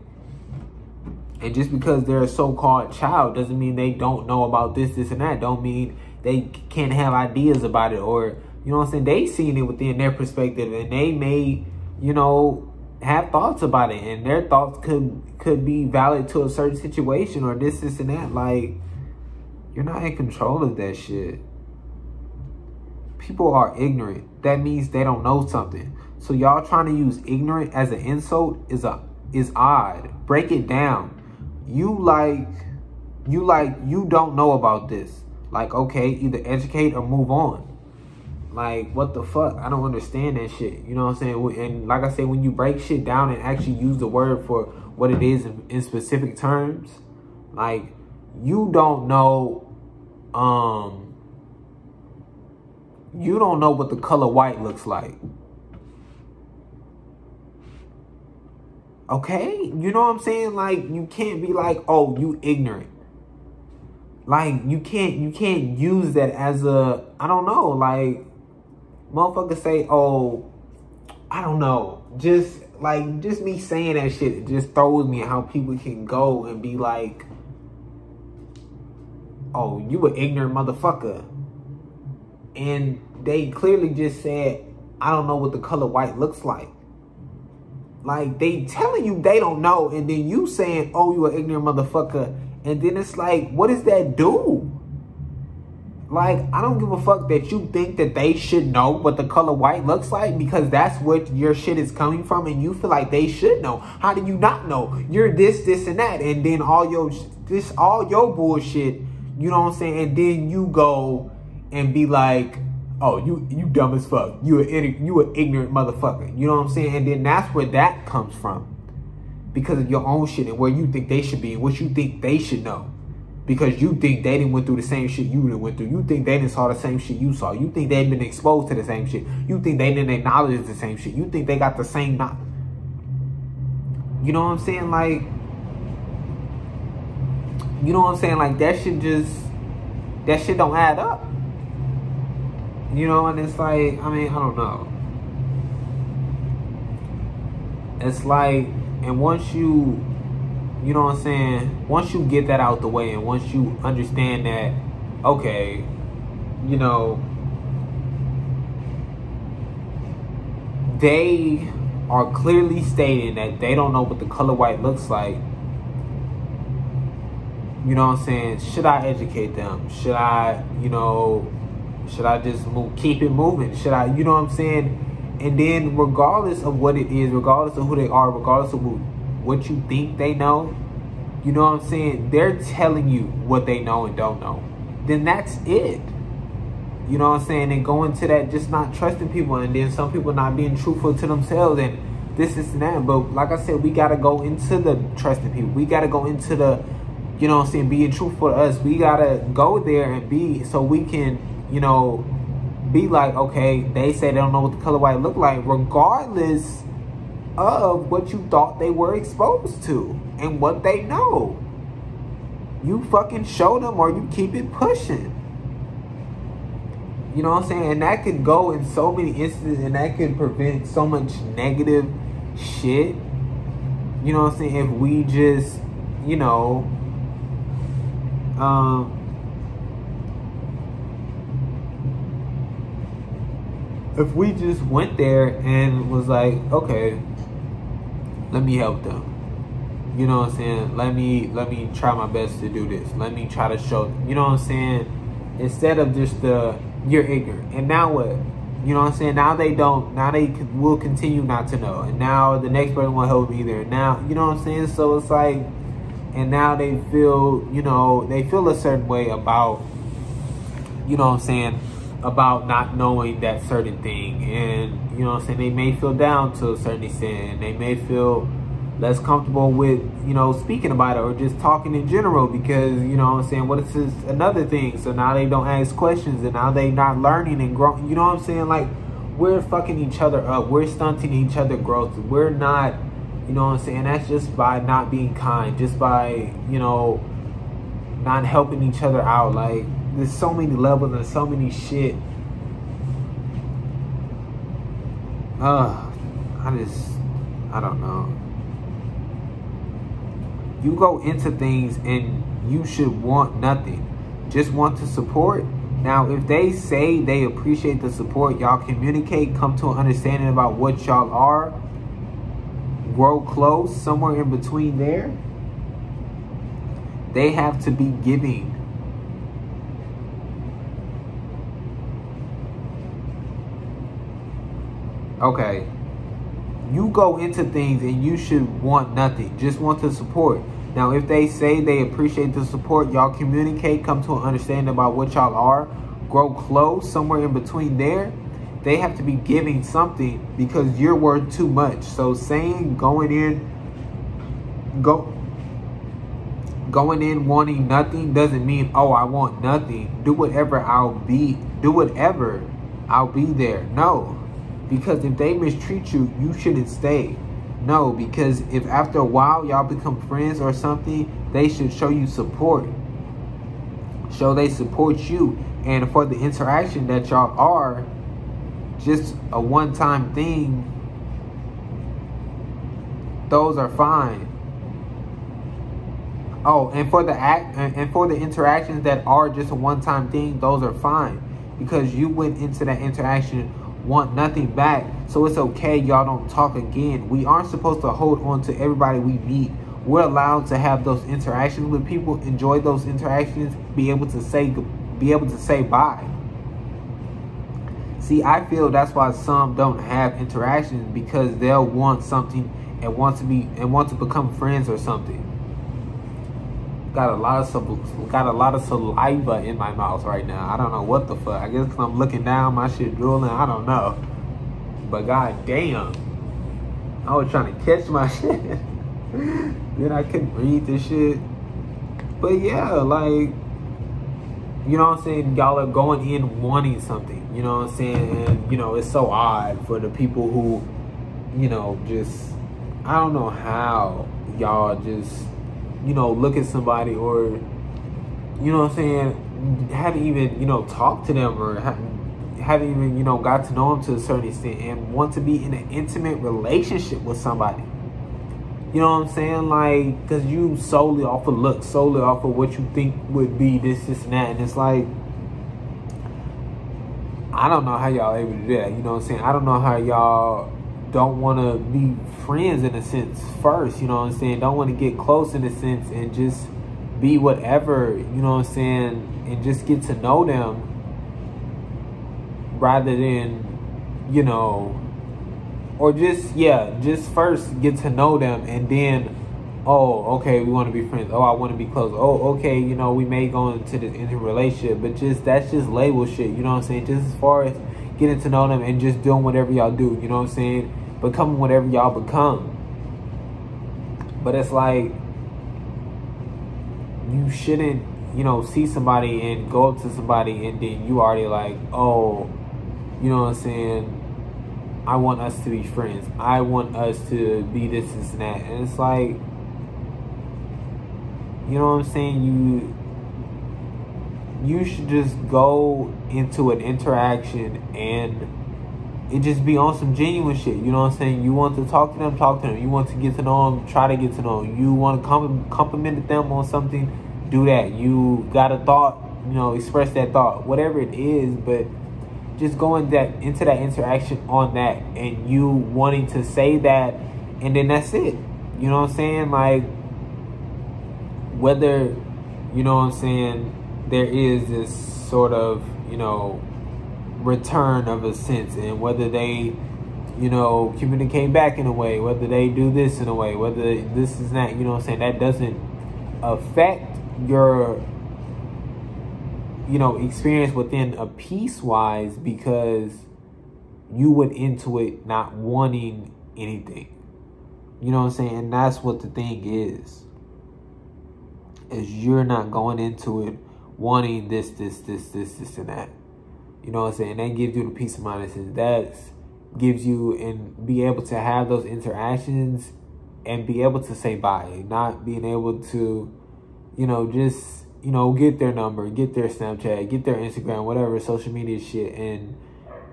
and just because they're a so-called child doesn't mean they don't know about this, this, and that. Don't mean they can't have ideas about it or, you know what I'm saying? They seen it within their perspective and they may, you know, have thoughts about it and their thoughts could could be valid to a certain situation or this this and that like you're not in control of that shit people are ignorant that means they don't know something so y'all trying to use ignorant as an insult is a is odd break it down you like you like you don't know about this like okay either educate or move on like, what the fuck? I don't understand that shit. You know what I'm saying? And like I said, when you break shit down and actually use the word for what it is in, in specific terms, like, you don't know, um, you don't know what the color white looks like. Okay? You know what I'm saying? Like, you can't be like, oh, you ignorant. Like, you can't, you can't use that as a, I don't know, like, motherfuckers say, oh, I don't know. Just like just me saying that shit it just throws me how people can go and be like, oh, you an ignorant motherfucker. And they clearly just said, I don't know what the color white looks like. Like they telling you they don't know, and then you saying, oh, you an ignorant motherfucker. And then it's like, what does that do? Like, I don't give a fuck that you think that they should know what the color white looks like because that's what your shit is coming from and you feel like they should know. How do you not know? You're this, this, and that. And then all your, this, all your bullshit, you know what I'm saying? And then you go and be like, oh, you, you dumb as fuck. You a, you an ignorant motherfucker. You know what I'm saying? And then that's where that comes from. Because of your own shit and where you think they should be and what you think they should know because you think they didn't went through the same shit you didn't went through. You think they didn't saw the same shit you saw. You think they've been exposed to the same shit. You think they didn't acknowledge the same shit. You think they got the same not. You know what I'm saying? Like, you know what I'm saying? Like that shit just that shit don't add up. You know, and it's like, I mean, I don't know. It's like, and once you you know what I'm saying? Once you get that out the way and once you understand that, okay, you know, they are clearly stating that they don't know what the color white looks like. You know what I'm saying? Should I educate them? Should I, you know, should I just move, keep it moving? Should I, you know what I'm saying? And then regardless of what it is, regardless of who they are, regardless of who, what you think they know, you know what I'm saying? They're telling you what they know and don't know. Then that's it. You know what I'm saying? And going to that just not trusting people and then some people not being truthful to themselves and this is that. But like I said, we gotta go into the trusting people. We gotta go into the, you know what I'm saying, being truthful to us. We gotta go there and be so we can, you know, be like, okay, they say they don't know what the color white look like, regardless of what you thought they were exposed to and what they know. You fucking show them or you keep it pushing. You know what I'm saying? And that could go in so many instances and that could prevent so much negative shit. You know what I'm saying? If we just, you know, um, if we just went there and was like, okay, let me help them. You know what I'm saying? Let me let me try my best to do this. Let me try to show. You know what I'm saying? Instead of just the you're ignorant. And now what? You know what I'm saying? Now they don't. Now they will continue not to know. And now the next person won't help either. Now you know what I'm saying? So it's like, and now they feel. You know they feel a certain way about. You know what I'm saying? About not knowing that certain thing, and you know I'm saying. They may feel down to a certain extent. They may feel less comfortable with, you know, speaking about it or just talking in general because, you know I'm saying, what is this another thing? So now they don't ask questions and now they not learning and growing. You know what I'm saying? Like, we're fucking each other up. We're stunting each other growth. We're not, you know what I'm saying? That's just by not being kind, just by, you know, not helping each other out. Like, there's so many levels and so many shit. Uh, I just, I don't know you go into things and you should want nothing. Just want to support. Now, if they say they appreciate the support, y'all communicate, come to an understanding about what y'all are, grow close, somewhere in between there, they have to be giving. Okay. You go into things and you should want nothing. Just want to support. Now, if they say they appreciate the support, y'all communicate, come to an understanding about what y'all are, grow close, somewhere in between there, they have to be giving something because you're worth too much. So saying going in, go going in wanting nothing doesn't mean, oh, I want nothing. Do whatever I'll be, do whatever, I'll be there. No, because if they mistreat you, you shouldn't stay. No, because if after a while y'all become friends or something, they should show you support. Show they support you. And for the interaction that y'all are, just a one-time thing, those are fine. Oh, and for the act and for the interactions that are just a one-time thing, those are fine because you went into that interaction want nothing back. So it's okay y'all don't talk again. We aren't supposed to hold on to everybody we meet. We're allowed to have those interactions with people, enjoy those interactions, be able to say be able to say bye. See, I feel that's why some don't have interactions because they'll want something and want to be and want to become friends or something. Got a lot of got a lot of saliva in my mouth right now. I don't know what the fuck. I guess cause I'm looking down, my shit drooling. I don't know. But god damn, I was trying to catch my shit. then I couldn't read this shit. But yeah, like you know what I'm saying? Y'all are going in wanting something. You know what I'm saying? And you know it's so odd for the people who, you know, just I don't know how y'all just you know, look at somebody or, you know what I'm saying, haven't even, you know, talked to them or haven't even, you know, got to know them to a certain extent and want to be in an intimate relationship with somebody. You know what I'm saying? Like, because you solely off of looks, solely off of what you think would be this, this, and that. And it's like, I don't know how y'all able to do that. You know what I'm saying? I don't know how y'all don't want to be friends in a sense first, you know what I'm saying? Don't want to get close in a sense and just be whatever, you know what I'm saying? And just get to know them rather than, you know, or just, yeah, just first get to know them and then oh, okay, we want to be friends. Oh, I want to be close. Oh, okay, you know, we may go into the into relationship, but just that's just label shit. You know what I'm saying? Just as far as getting to know them and just doing whatever y'all do. You know what I'm saying? Becoming whatever y'all become. But it's like you shouldn't, you know, see somebody and go up to somebody and then you already like, oh, you know what I'm saying? I want us to be friends. I want us to be this, this, and that. And it's like, you know what I'm saying? You you should just go into an interaction and it just be on some genuine shit. You know what I'm saying? You want to talk to them, talk to them. You want to get to know them, try to get to know them. You want to compliment them on something, do that. You got a thought, you know, express that thought, whatever it is. But just going that into that interaction on that, and you wanting to say that, and then that's it. You know what I'm saying? Like whether, you know what I'm saying, there is this sort of, you know, return of a sense and whether they you know communicate back in a way whether they do this in a way whether this is not you know i'm saying that doesn't affect your you know experience within a piece wise because you went into it not wanting anything. You know what i'm saying? And that's what the thing is is you're not going into it wanting this this this this this and that you know what I'm saying? And that gives you the peace of mind. That gives you and be able to have those interactions and be able to say bye, not being able to, you know, just you know get their number, get their Snapchat, get their Instagram, whatever social media shit, and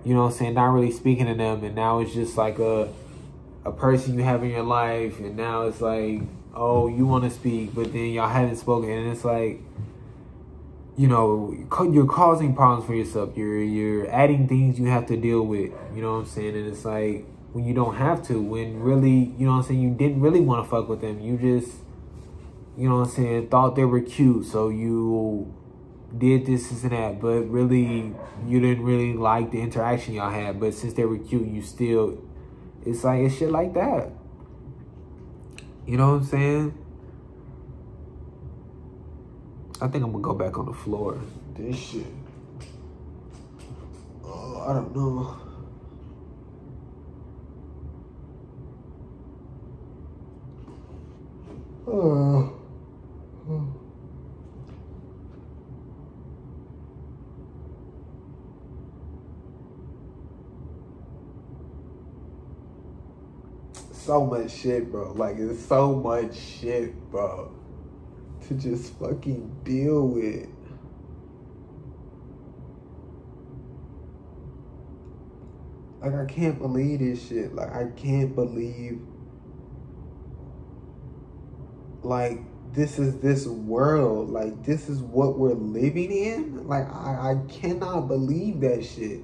you know what I'm saying, not really speaking to them, and now it's just like a a person you have in your life, and now it's like, oh, you want to speak, but then y'all haven't spoken, and it's like you know, you're causing problems for yourself. You're you're adding things you have to deal with. You know what I'm saying? And it's like when you don't have to, when really, you know what I'm saying, you didn't really want to fuck with them. You just, you know what I'm saying, thought they were cute, so you did this, this and that. But really, you didn't really like the interaction y'all had. But since they were cute, you still, it's like it's shit like that. You know what I'm saying? I think I'm gonna go back on the floor. This shit. Oh, I don't know. Oh. So much shit, bro. Like, it's so much shit, bro to just fucking deal with. Like, I can't believe this shit. Like, I can't believe, like, this is this world. Like, this is what we're living in. Like, I, I cannot believe that shit.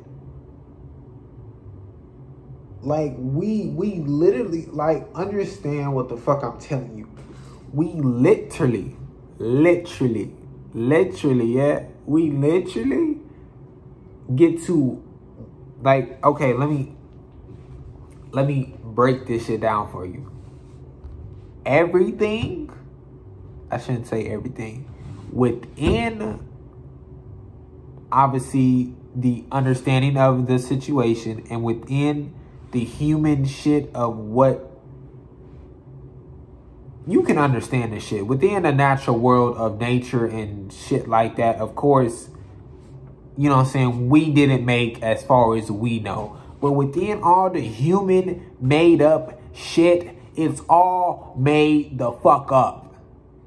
Like, we, we literally, like, understand what the fuck I'm telling you. We literally literally, literally, yeah, we literally get to like, okay, let me let me break this shit down for you. Everything, I shouldn't say everything, within obviously the understanding of the situation and within the human shit of what you can understand this shit. Within the natural world of nature and shit like that, of course, you know what I'm saying, we didn't make as far as we know. But within all the human made up shit, it's all made the fuck up.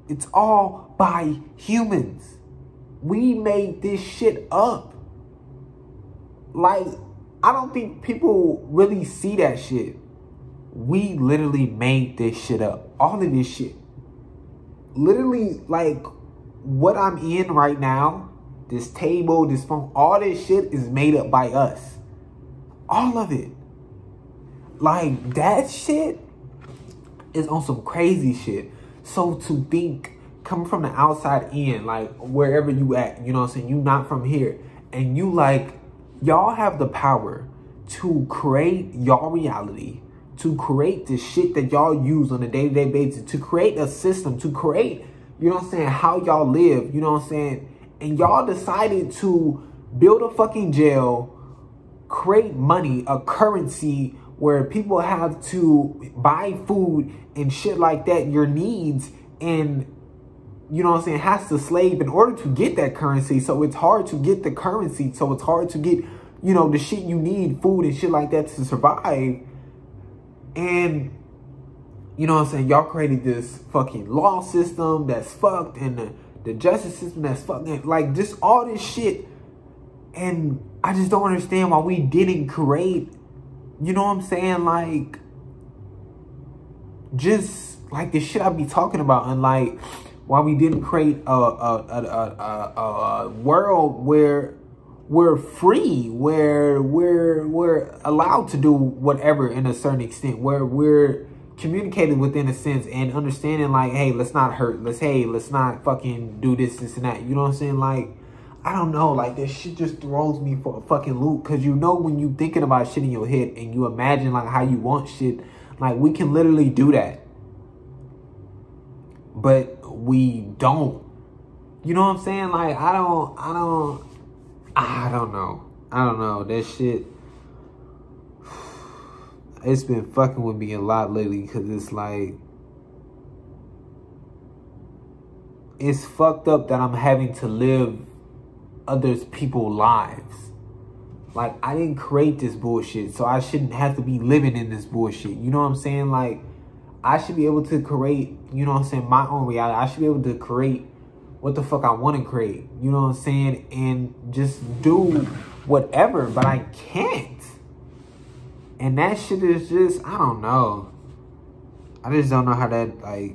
It's all by humans. We made this shit up. Like, I don't think people really see that shit. We literally made this shit up all of this shit. Literally, like, what I'm in right now, this table, this phone, all this shit is made up by us. All of it. Like, that shit is on some crazy shit. So to think, coming from the outside in, like, wherever you at, you know what I'm saying? You not from here. And you, like, y'all have the power to create y'all reality to create the shit that y'all use on a day-to-day basis, to create a system, to create, you know what I'm saying, how y'all live, you know what I'm saying? And y'all decided to build a fucking jail, create money, a currency where people have to buy food and shit like that, your needs, and you know what I'm saying, has to slave in order to get that currency. So it's hard to get the currency. So it's hard to get, you know, the shit you need, food and shit like that to survive. And, you know what I'm saying, y'all created this fucking law system that's fucked and the, the justice system that's fucking, like, just all this shit. And I just don't understand why we didn't create, you know what I'm saying, like, just, like, the shit I be talking about. And, like, why we didn't create a, a, a, a, a world where we're free, where we're we're allowed to do whatever in a certain extent, where we're communicating within a sense and understanding like, hey, let's not hurt, let's hey, let's not fucking do this, this and that. You know what I'm saying? Like, I don't know, like this shit just throws me for a fucking loop. Cause you know when you thinking about shit in your head and you imagine like how you want shit, like we can literally do that. But we don't. You know what I'm saying? Like I don't I don't I don't know. I don't know. That shit it's been fucking with me a lot lately cuz it's like it's fucked up that I'm having to live others people's lives. Like I didn't create this bullshit, so I shouldn't have to be living in this bullshit. You know what I'm saying? Like I should be able to create, you know what I'm saying, my own reality. I should be able to create what the fuck I want to create. You know what I'm saying? And just do whatever, but I can't. And that shit is just, I don't know. I just don't know how that, like,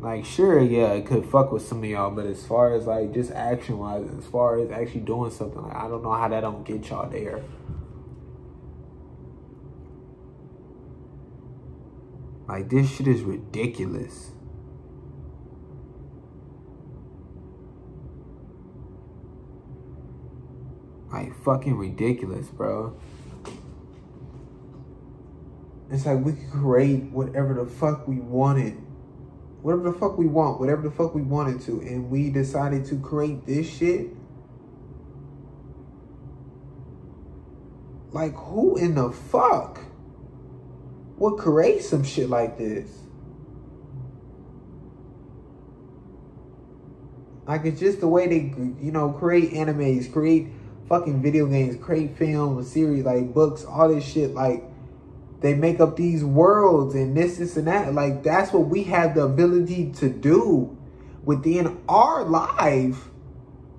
like, sure, yeah, it could fuck with some of y'all, but as far as, like, just action-wise, as far as actually doing something, like, I don't know how that don't get y'all there. Like, this shit is ridiculous. Like, fucking ridiculous, bro. It's like we could create whatever the fuck we wanted. Whatever the fuck we want, whatever the fuck we wanted to. And we decided to create this shit. Like, who in the fuck? would create some shit like this. Like it's just the way they, you know, create animes, create fucking video games, create film, series, like books, all this shit. Like they make up these worlds and this, this, and that. Like that's what we have the ability to do within our life,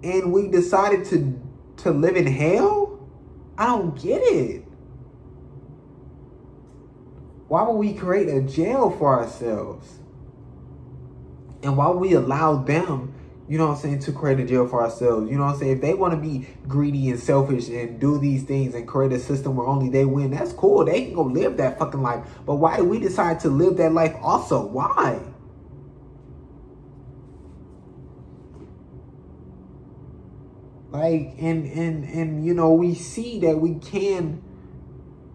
and we decided to to live in hell. I don't get it. Why would we create a jail for ourselves? And why would we allow them, you know what I'm saying, to create a jail for ourselves? You know what I'm saying? If they want to be greedy and selfish and do these things and create a system where only they win, that's cool. They can go live that fucking life. But why do we decide to live that life also? Why? Like, and, and, and, you know, we see that we can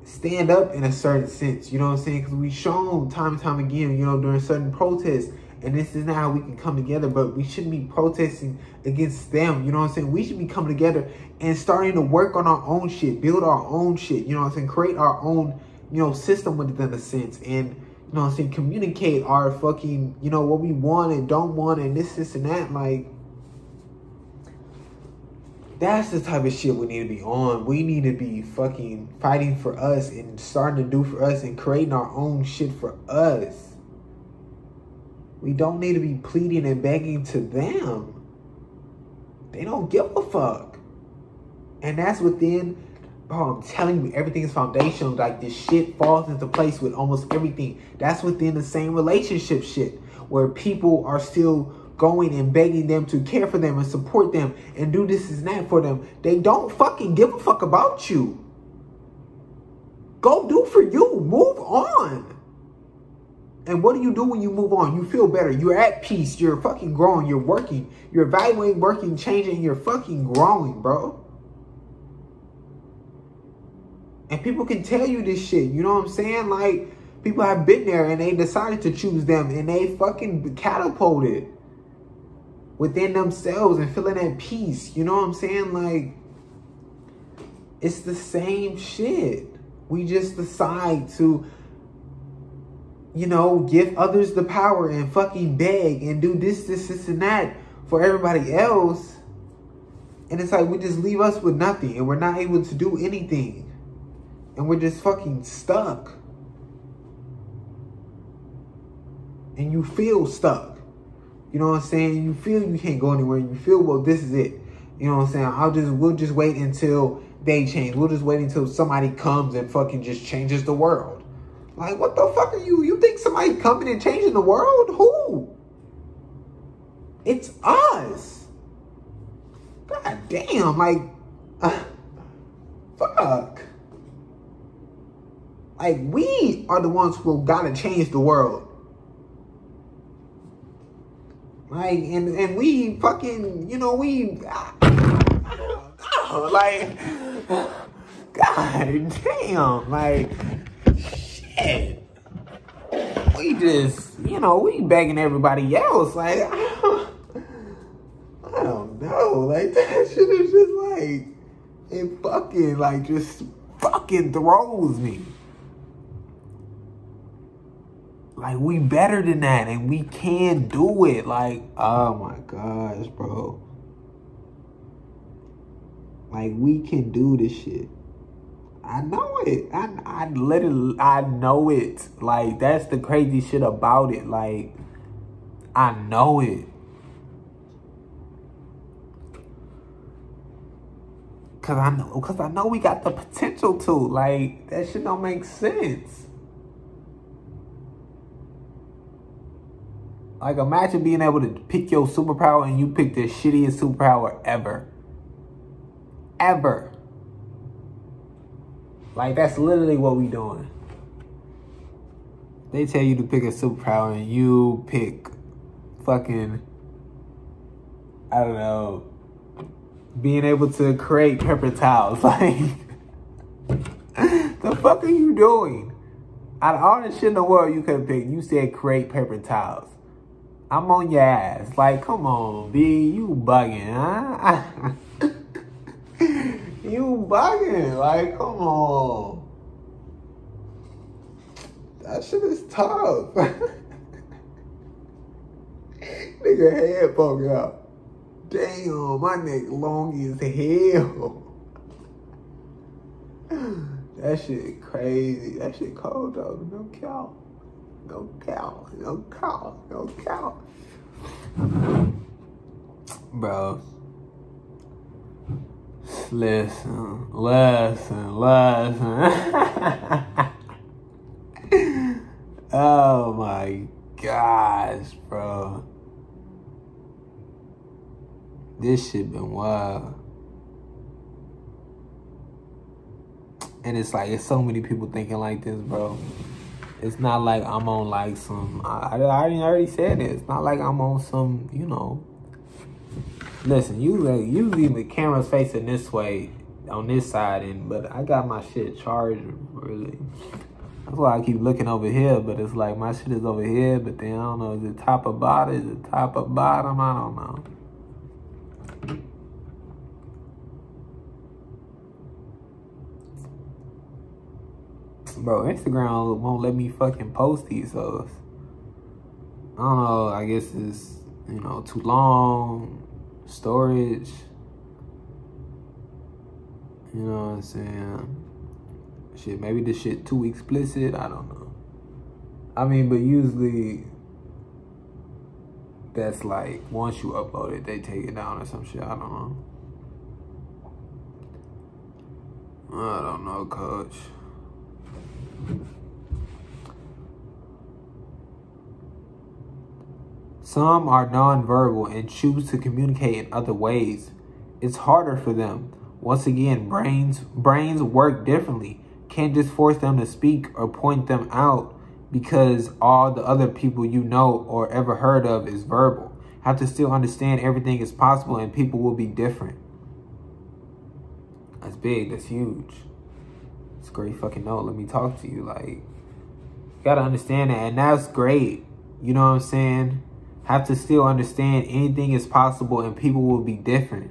stand up in a certain sense, you know what I'm saying? Because we've shown time and time again, you know, during certain protests, and this is not how we can come together, but we shouldn't be protesting against them, you know what I'm saying? We should be coming together and starting to work on our own shit, build our own shit, you know what I'm saying? Create our own, you know, system within a sense, and, you know what I'm saying? Communicate our fucking, you know, what we want and don't want, and this, this, and that, like, that's the type of shit we need to be on. We need to be fucking fighting for us and starting to do for us and creating our own shit for us. We don't need to be pleading and begging to them. They don't give a fuck. And that's within, bro, I'm telling you, everything's foundational. Like this shit falls into place with almost everything. That's within the same relationship shit where people are still going and begging them to care for them and support them and do this and that for them. They don't fucking give a fuck about you. Go do for you. Move on. And what do you do when you move on? You feel better. You're at peace. You're fucking growing. You're working. You're evaluating, working, changing. You're fucking growing, bro. And people can tell you this shit. You know what I'm saying? Like, people have been there and they decided to choose them and they fucking catapulted within themselves and feeling at peace. You know what I'm saying? Like, it's the same shit. We just decide to, you know, give others the power and fucking beg and do this, this, this, and that for everybody else. And it's like we just leave us with nothing and we're not able to do anything. And we're just fucking stuck. And you feel stuck. You know what I'm saying? You feel you can't go anywhere. You feel, well, this is it. You know what I'm saying? I'll just, we'll just wait until they change. We'll just wait until somebody comes and fucking just changes the world. Like, what the fuck are you? You think somebody coming and changing the world? Who? It's us. God damn, like, uh, fuck. Like, we are the ones who gotta change the world. Like, and, and we fucking, you know, we, I, I like, God damn, like, We just, you know, we begging everybody else. Like, I don't know. Like, that shit is just like, it fucking, like, just fucking throws me. Like, we better than that, and we can do it. Like, oh my gosh, bro. Like we can do this shit. I know it. I I literally I know it. Like that's the crazy shit about it. Like I know it. Cause I know, cause I know we got the potential to. Like that shit don't make sense. Like imagine being able to pick your superpower and you pick the shittiest superpower ever ever. Like that's literally what we doing. They tell you to pick a superpower and you pick fucking I don't know being able to create paper towels. Like the fuck are you doing? Out of all the shit in the world you could pick, you said create paper towels. I'm on your ass. Like, come on, B, you bugging, huh? you bugging. Like, come on. That shit is tough. Nigga head poking out. Damn, my neck long as hell. that shit crazy. That shit cold though. No cow. No cow. No cow. No cow. Bro. Listen, listen, listen. oh my gosh, bro. This shit been wild. And it's like, it's so many people thinking like this, bro. It's not like I'm on like some, I, I already said it. It's not like I'm on some, you know, Listen, usually usually the camera's facing this way on this side, and but I got my shit charged really. That's why I keep looking over here, but it's like my shit is over here, but then I don't know, is it top or bottom? Is it top or bottom? I don't know. Bro, Instagram won't let me fucking post these, so I don't know, I guess it's, you know, too long storage. You know what I'm saying? Shit, maybe this shit too explicit. I don't know. I mean, but usually that's like once you upload it, they take it down or some shit. I don't know. I don't know, coach. Some are nonverbal and choose to communicate in other ways. It's harder for them. Once again, brains brains work differently. Can't just force them to speak or point them out because all the other people you know or ever heard of is verbal. Have to still understand everything is possible and people will be different. That's big, that's huge. it's great fucking note. Let me talk to you. Like, you gotta understand that. And that's great. You know what I'm saying? Have to still understand anything is possible and people will be different.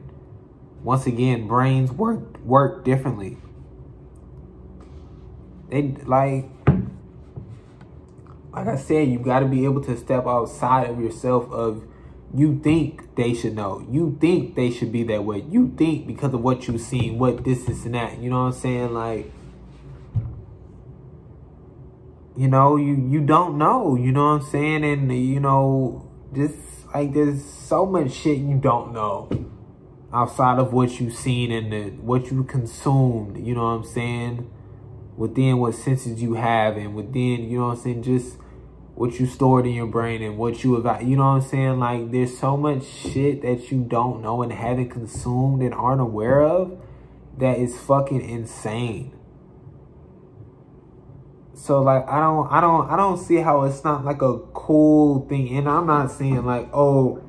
Once again, brains work work differently. They like like I said, you got to be able to step outside of yourself of you think they should know. You think they should be that way. You think because of what you've seen, what this, this, and that. You know what I'm saying? Like, you know, you, you don't know. You know what I'm saying? And, you know, just like there's so much shit you don't know outside of what you've seen and the, what you consumed. You know what I'm saying? Within what senses you have and within, you know what I'm saying? Just what you stored in your brain and what you about you know what I'm saying? Like there's so much shit that you don't know and haven't consumed and aren't aware of that is fucking insane. So like I don't I don't I don't see how it's not like a cool thing. And I'm not saying like, oh,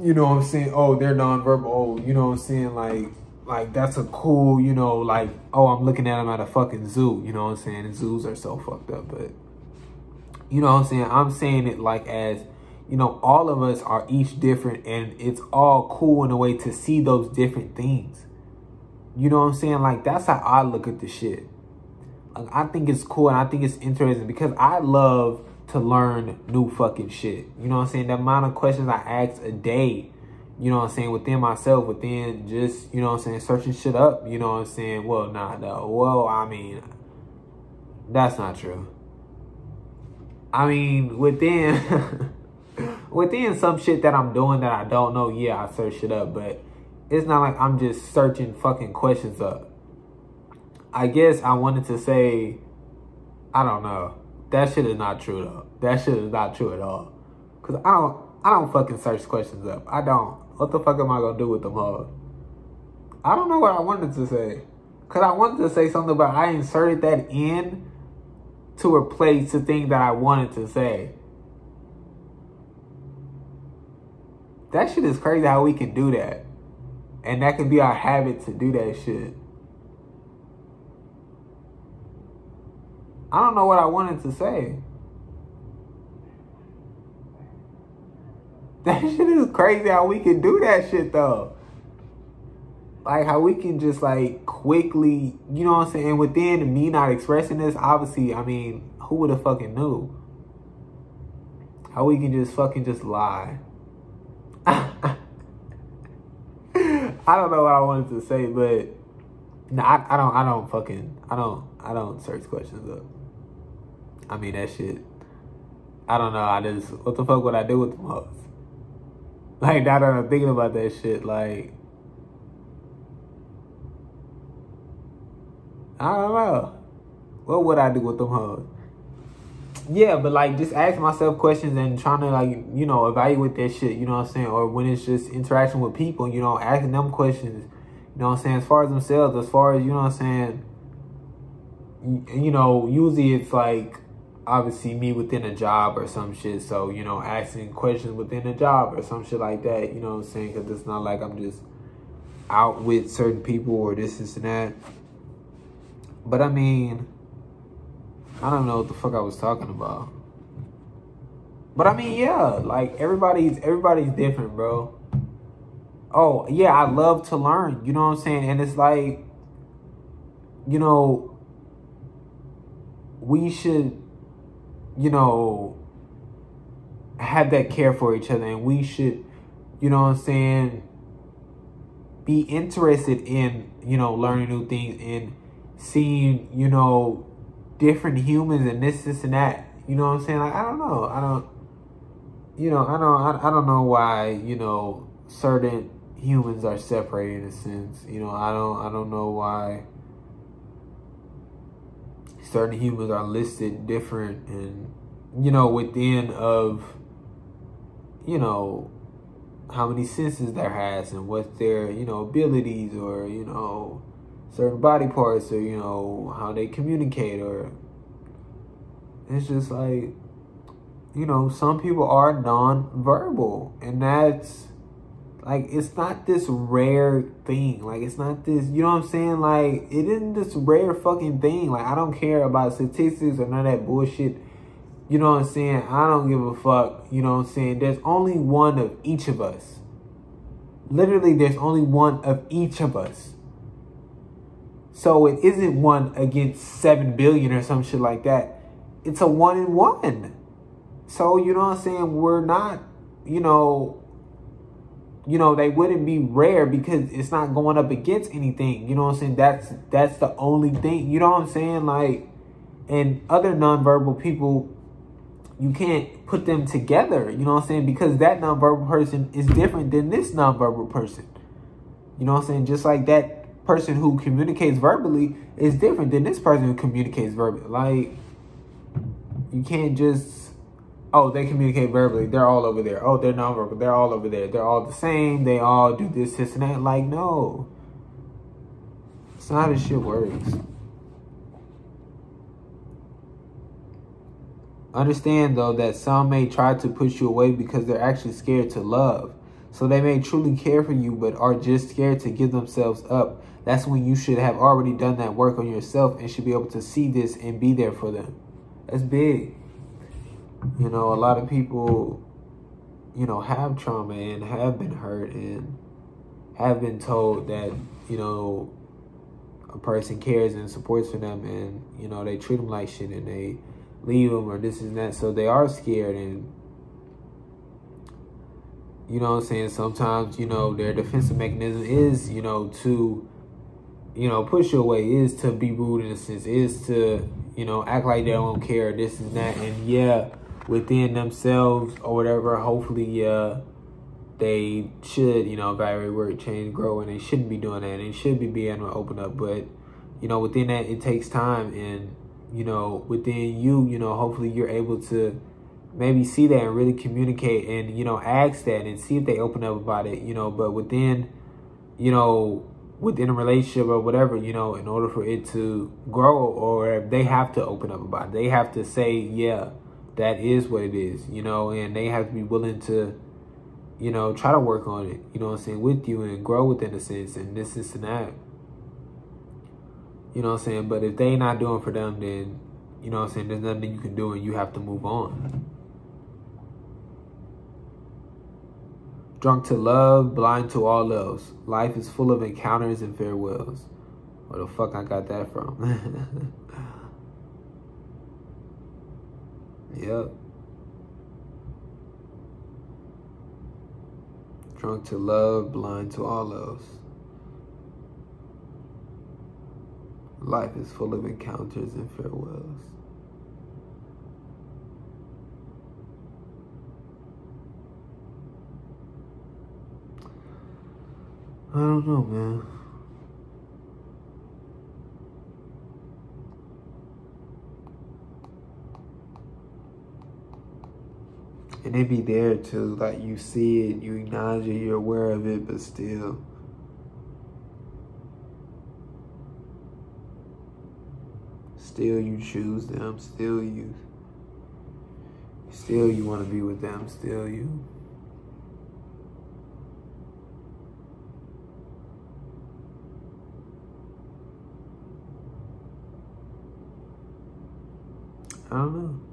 you know I'm saying, oh, they're nonverbal, oh, you know I'm saying, like like that's a cool, you know, like, oh, I'm looking at them at a fucking zoo, you know what I'm saying? And zoos are so fucked up, but you know what I'm saying? I'm saying it like as, you know, all of us are each different and it's all cool in a way to see those different things. You know what I'm saying? Like that's how I look at the shit. I think it's cool and I think it's interesting because I love to learn new fucking shit. You know what I'm saying? The amount of questions I ask a day, you know what I'm saying, within myself, within just, you know what I'm saying, searching shit up, you know what I'm saying? Well, nah, no. Well, I mean, that's not true. I mean, within within some shit that I'm doing that I don't know, yeah, I search it up, but it's not like I'm just searching fucking questions up. I guess I wanted to say, I don't know. That shit is not true though. That shit is not true at all. Cause I don't, I don't fucking search questions up. I don't. What the fuck am I gonna do with them all? I don't know what I wanted to say. Cause I wanted to say something but I inserted that in to replace the thing that I wanted to say. That shit is crazy how we can do that. And that can be our habit to do that shit. I don't know what I wanted to say. That shit is crazy how we can do that shit though like how we can just like quickly, you know what I'm saying? Within me not expressing this, obviously, I mean, who would have fucking knew? How we can just fucking just lie. I don't know what I wanted to say, but no, I, I don't, I don't fucking, I don't, I don't search questions up. I mean that shit. I don't know. I just, what the fuck would I do with the most? Like now that I'm thinking about that shit, like I don't know. What would I do with them hoes? Yeah, but like just ask myself questions and trying to like, you know, evaluate that shit, you know what I'm saying? Or when it's just interaction with people, you know, asking them questions, you know what I'm saying? As far as themselves, as far as, you know what I'm saying? You know, usually it's like obviously me within a job or some shit. So, you know, asking questions within a job or some shit like that, you know what I'm saying? Because it's not like I'm just out with certain people or this, this, and that. But I mean, I don't know what the fuck I was talking about. But I mean, yeah, like everybody's everybody's different, bro. Oh, yeah, I love to learn, you know what I'm saying? And it's like you know, we should you know have that care for each other and we should, you know what I'm saying, be interested in, you know, learning new things and seeing, you know, different humans and this, this, and that. You know what I'm saying? Like, I don't know. I don't, you know, I don't, I, I don't know why, you know, certain humans are separated in a sense. You know, I don't, I don't know why certain humans are listed different and, you know, within of, you know, how many senses there has and what their, you know, abilities or, you know, certain body parts or you know how they communicate or it's just like you know some people are non-verbal and that's Like it's not this rare thing. Like it's not this, you know what I'm saying? Like it isn't this rare fucking thing. Like I don't care about statistics or none of that bullshit. You know what I'm saying? I don't give a fuck. You know what I'm saying? There's only one of each of us. Literally, there's only one of each of us. So it isn't one against 7 billion or some shit like that. It's a one in one. So, you know what I'm saying? We're not, you know, you know, they wouldn't be rare because it's not going up against anything. You know what I'm saying? That's that's the only thing. You know what I'm saying? Like, and other nonverbal people you can't put them together, you know what I'm saying? Because that nonverbal person is different than this nonverbal person. You know what I'm saying? Just like that person who communicates verbally is different than this person who communicates verbally. Like, you can't just, oh, they communicate verbally. They're all over there. Oh, they're nonverbal. They're all over there. They're all the same. They all do this, this, and that. Like, no. It's not how this shit works. Understand though that some may try to push you away because they're actually scared to love. So they may truly care for you but are just scared to give themselves up. That's when you should have already done that work on yourself and should be able to see this and be there for them. That's big. You know, a lot of people, you know, have trauma and have been hurt and have been told that, you know, a person cares and supports for them and, you know, they treat them like shit and they leave them or this and that. So they are scared and you know what I'm saying? Sometimes, you know, their defensive mechanism is, you know, to, you know, push you away, is to be rude in a sense, is to, you know, act like they don't care, this and that. And yeah, within themselves or whatever, hopefully, yeah, they should, you know, evaluate, work, change, grow, and they shouldn't be doing that. They should be being open up. But, you know, within that, it takes time and you know, within you, you know, hopefully you're able to maybe see that and really communicate and, you know, ask that and see if they open up about it, you know, but within, you know, within a relationship or whatever, you know, in order for it to grow or they have to open up about it. They have to say, yeah, that is what it is, you know, and they have to be willing to, you know, try to work on it, you know I'm saying, with you and grow within a sense and this, this, and that. You know what I'm saying? But if they not doing for them, then, you know I'm saying, there's nothing you can do and you have to move on. Drunk to love, blind to all else. Life is full of encounters and farewells. Where the fuck I got that from? yep. Drunk to love, blind to all else. Life is full of encounters and farewells. I don't know, man. And it be there too, like you see it, you acknowledge it, you're aware of it, but still. Still you choose them, still you. Still you want to be with them, still you. I don't know.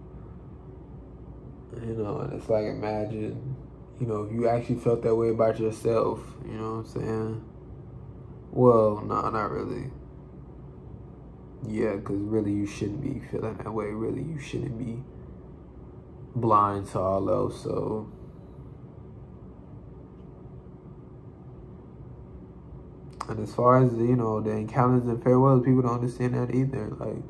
You know, and it's like imagine, you know, if you actually felt that way about yourself, you know what I'm saying? Well, no, nah, not really. Yeah, because really you shouldn't be feeling that way. Really, you shouldn't be blind to all else. So, and as far as you know, the encounters and farewells, people don't understand that either. Like,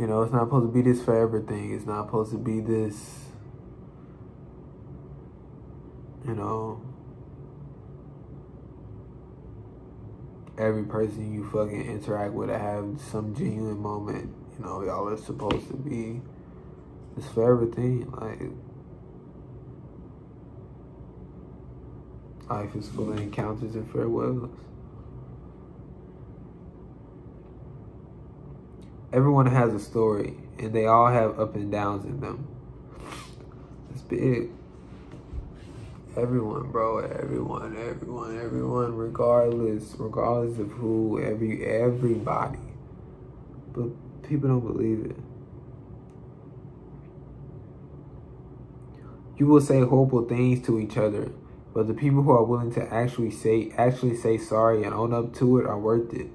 you know, it's not supposed to be this for everything. It's not supposed to be this. You know, every person you fucking interact with to have some genuine moment. You know, y'all are supposed to be. It's for everything. Like, life is full of encounters and farewells. Everyone has a story, and they all have up and downs in them. It's big. Everyone, bro. Everyone, everyone, everyone. Regardless, regardless of who, every everybody. But people don't believe it. You will say horrible things to each other, but the people who are willing to actually say actually say sorry and own up to it are worth it.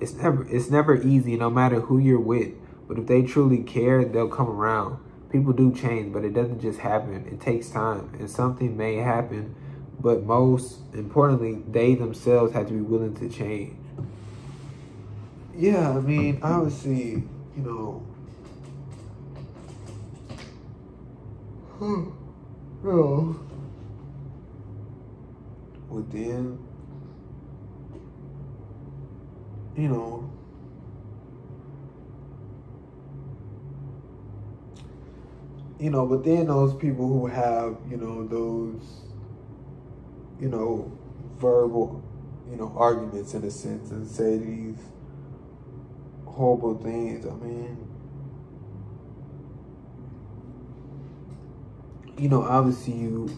It's never it's never easy no matter who you're with, but if they truly care, they'll come around. People do change, but it doesn't just happen. It takes time, and something may happen, but most importantly, they themselves have to be willing to change. Yeah, I mean, obviously, you know, hmm. you know, within, you know, you know, but then those people who have, you know, those, you know, verbal, you know, arguments in a sense and say these horrible things. I mean, you know, obviously you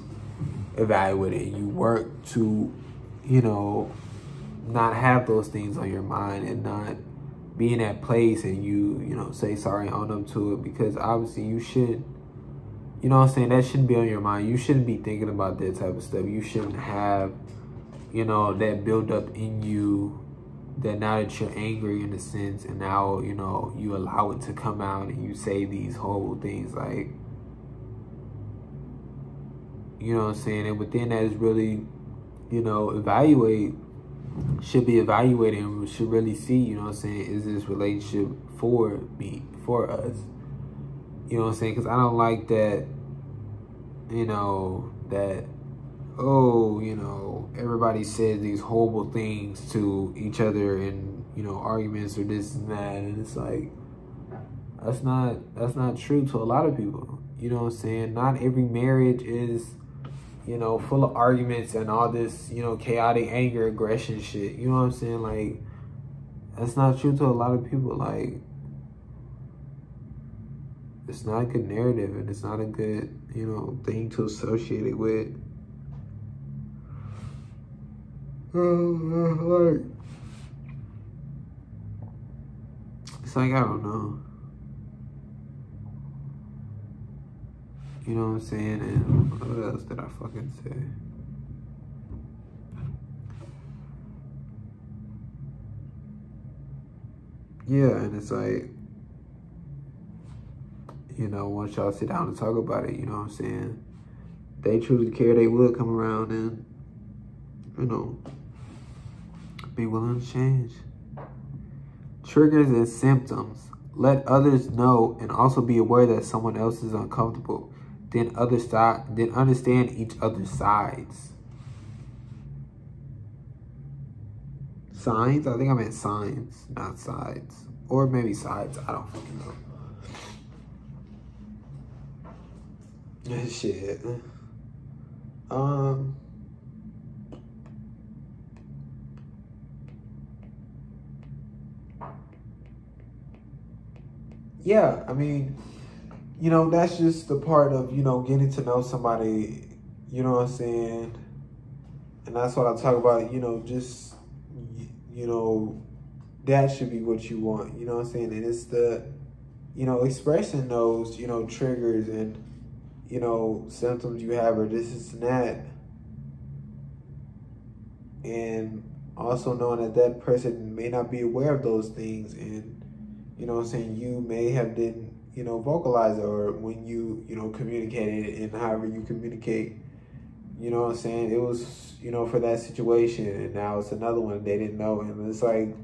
evaluate it. You work to, you know, not have those things on your mind and not be in that place and you, you know, say sorry, own up to it because obviously you should you know I'm saying? That shouldn't be on your mind. You shouldn't be thinking about that type of stuff. You shouldn't have, you know, that build up in you that now that you're angry in a sense and now, you know, you allow it to come out and you say these horrible things like, you know I'm saying? And within that is really, you know, evaluate, should be evaluating, we should really see, you know what I'm saying? Is this relationship for me, for us? You know what I'm saying? Because I don't like that you know, that, oh, you know, everybody says these horrible things to each other in, you know, arguments or this and that. And it's like, that's not, that's not true to a lot of people. You know what I'm saying? Not every marriage is, you know, full of arguments and all this, you know, chaotic anger, aggression shit. You know what I'm saying? Like, that's not true to a lot of people. Like, it's not a good narrative and it's not a good, you know, thing to associate it with. like, it's like, I don't know. You know what I'm saying? And what else did I fucking say? Yeah, and it's like, you know, once y'all sit down and talk about it, you know what I'm saying? They truly care, they would come around and, you know, be willing to change. Triggers and symptoms. Let others know and also be aware that someone else is uncomfortable. Then other side then understand each other's sides. Signs? I think I meant signs, not sides. Or maybe sides. I don't fucking know. Shit. Um. Yeah, I mean, you know, that's just the part of, you know, getting to know somebody, you know what I'm saying? And that's what I talk about, you know, just, you know, that should be what you want, you know what I'm saying? And it's the, you know, expressing those, you know, triggers and, you know, symptoms you have or this is that. And also knowing that that person may not be aware of those things and, you know I'm saying, you may have didn't, you know, vocalize it or when you, you know, communicated and however you communicate, you know I'm saying, it was, you know, for that situation and now it's another one they didn't know and it's like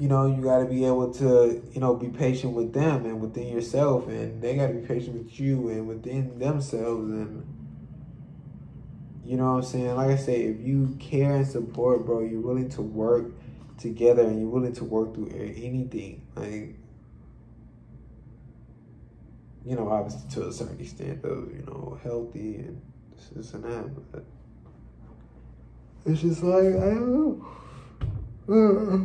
you know, you got to be able to, you know, be patient with them and within yourself, and they got to be patient with you and within themselves. And, you know what I'm saying? Like I say, if you care and support, bro, you're willing to work together and you're willing to work through anything. Like, you know, obviously to a certain extent, though, you know, healthy and this, and that, but it's just like, I don't know. Uh,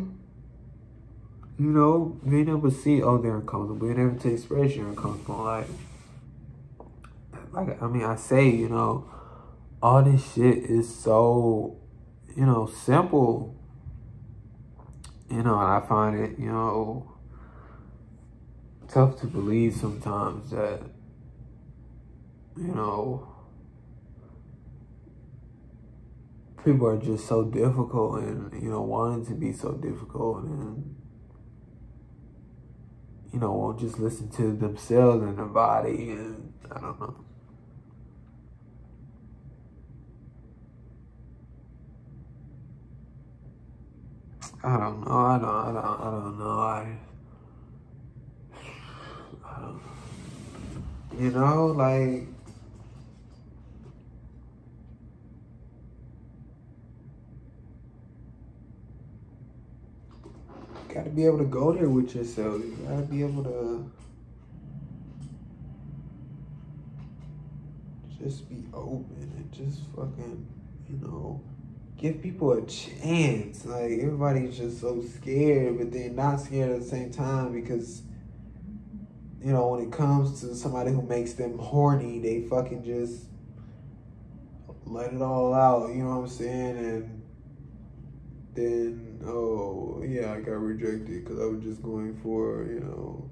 you know, being able to see, oh, they're uncomfortable, being able to express you're uncomfortable, like, like I mean I say, you know, all this shit is so, you know, simple. You know, and I find it, you know, tough to believe sometimes that, you know, people are just so difficult and, you know, wanting to be so difficult and, you know, won't just listen to themselves and their body and I don't know. I don't know. I don't. I don't. I don't know. I don't. You know, like. Got to be able to go there with yourself. You got to be able to. Just be open and just fucking, you know give people a chance. Like everybody's just so scared, but they're not scared at the same time because you know, when it comes to somebody who makes them horny, they fucking just let it all out, you know what I'm saying? And then, oh, yeah, I got rejected because I was just going for, you know,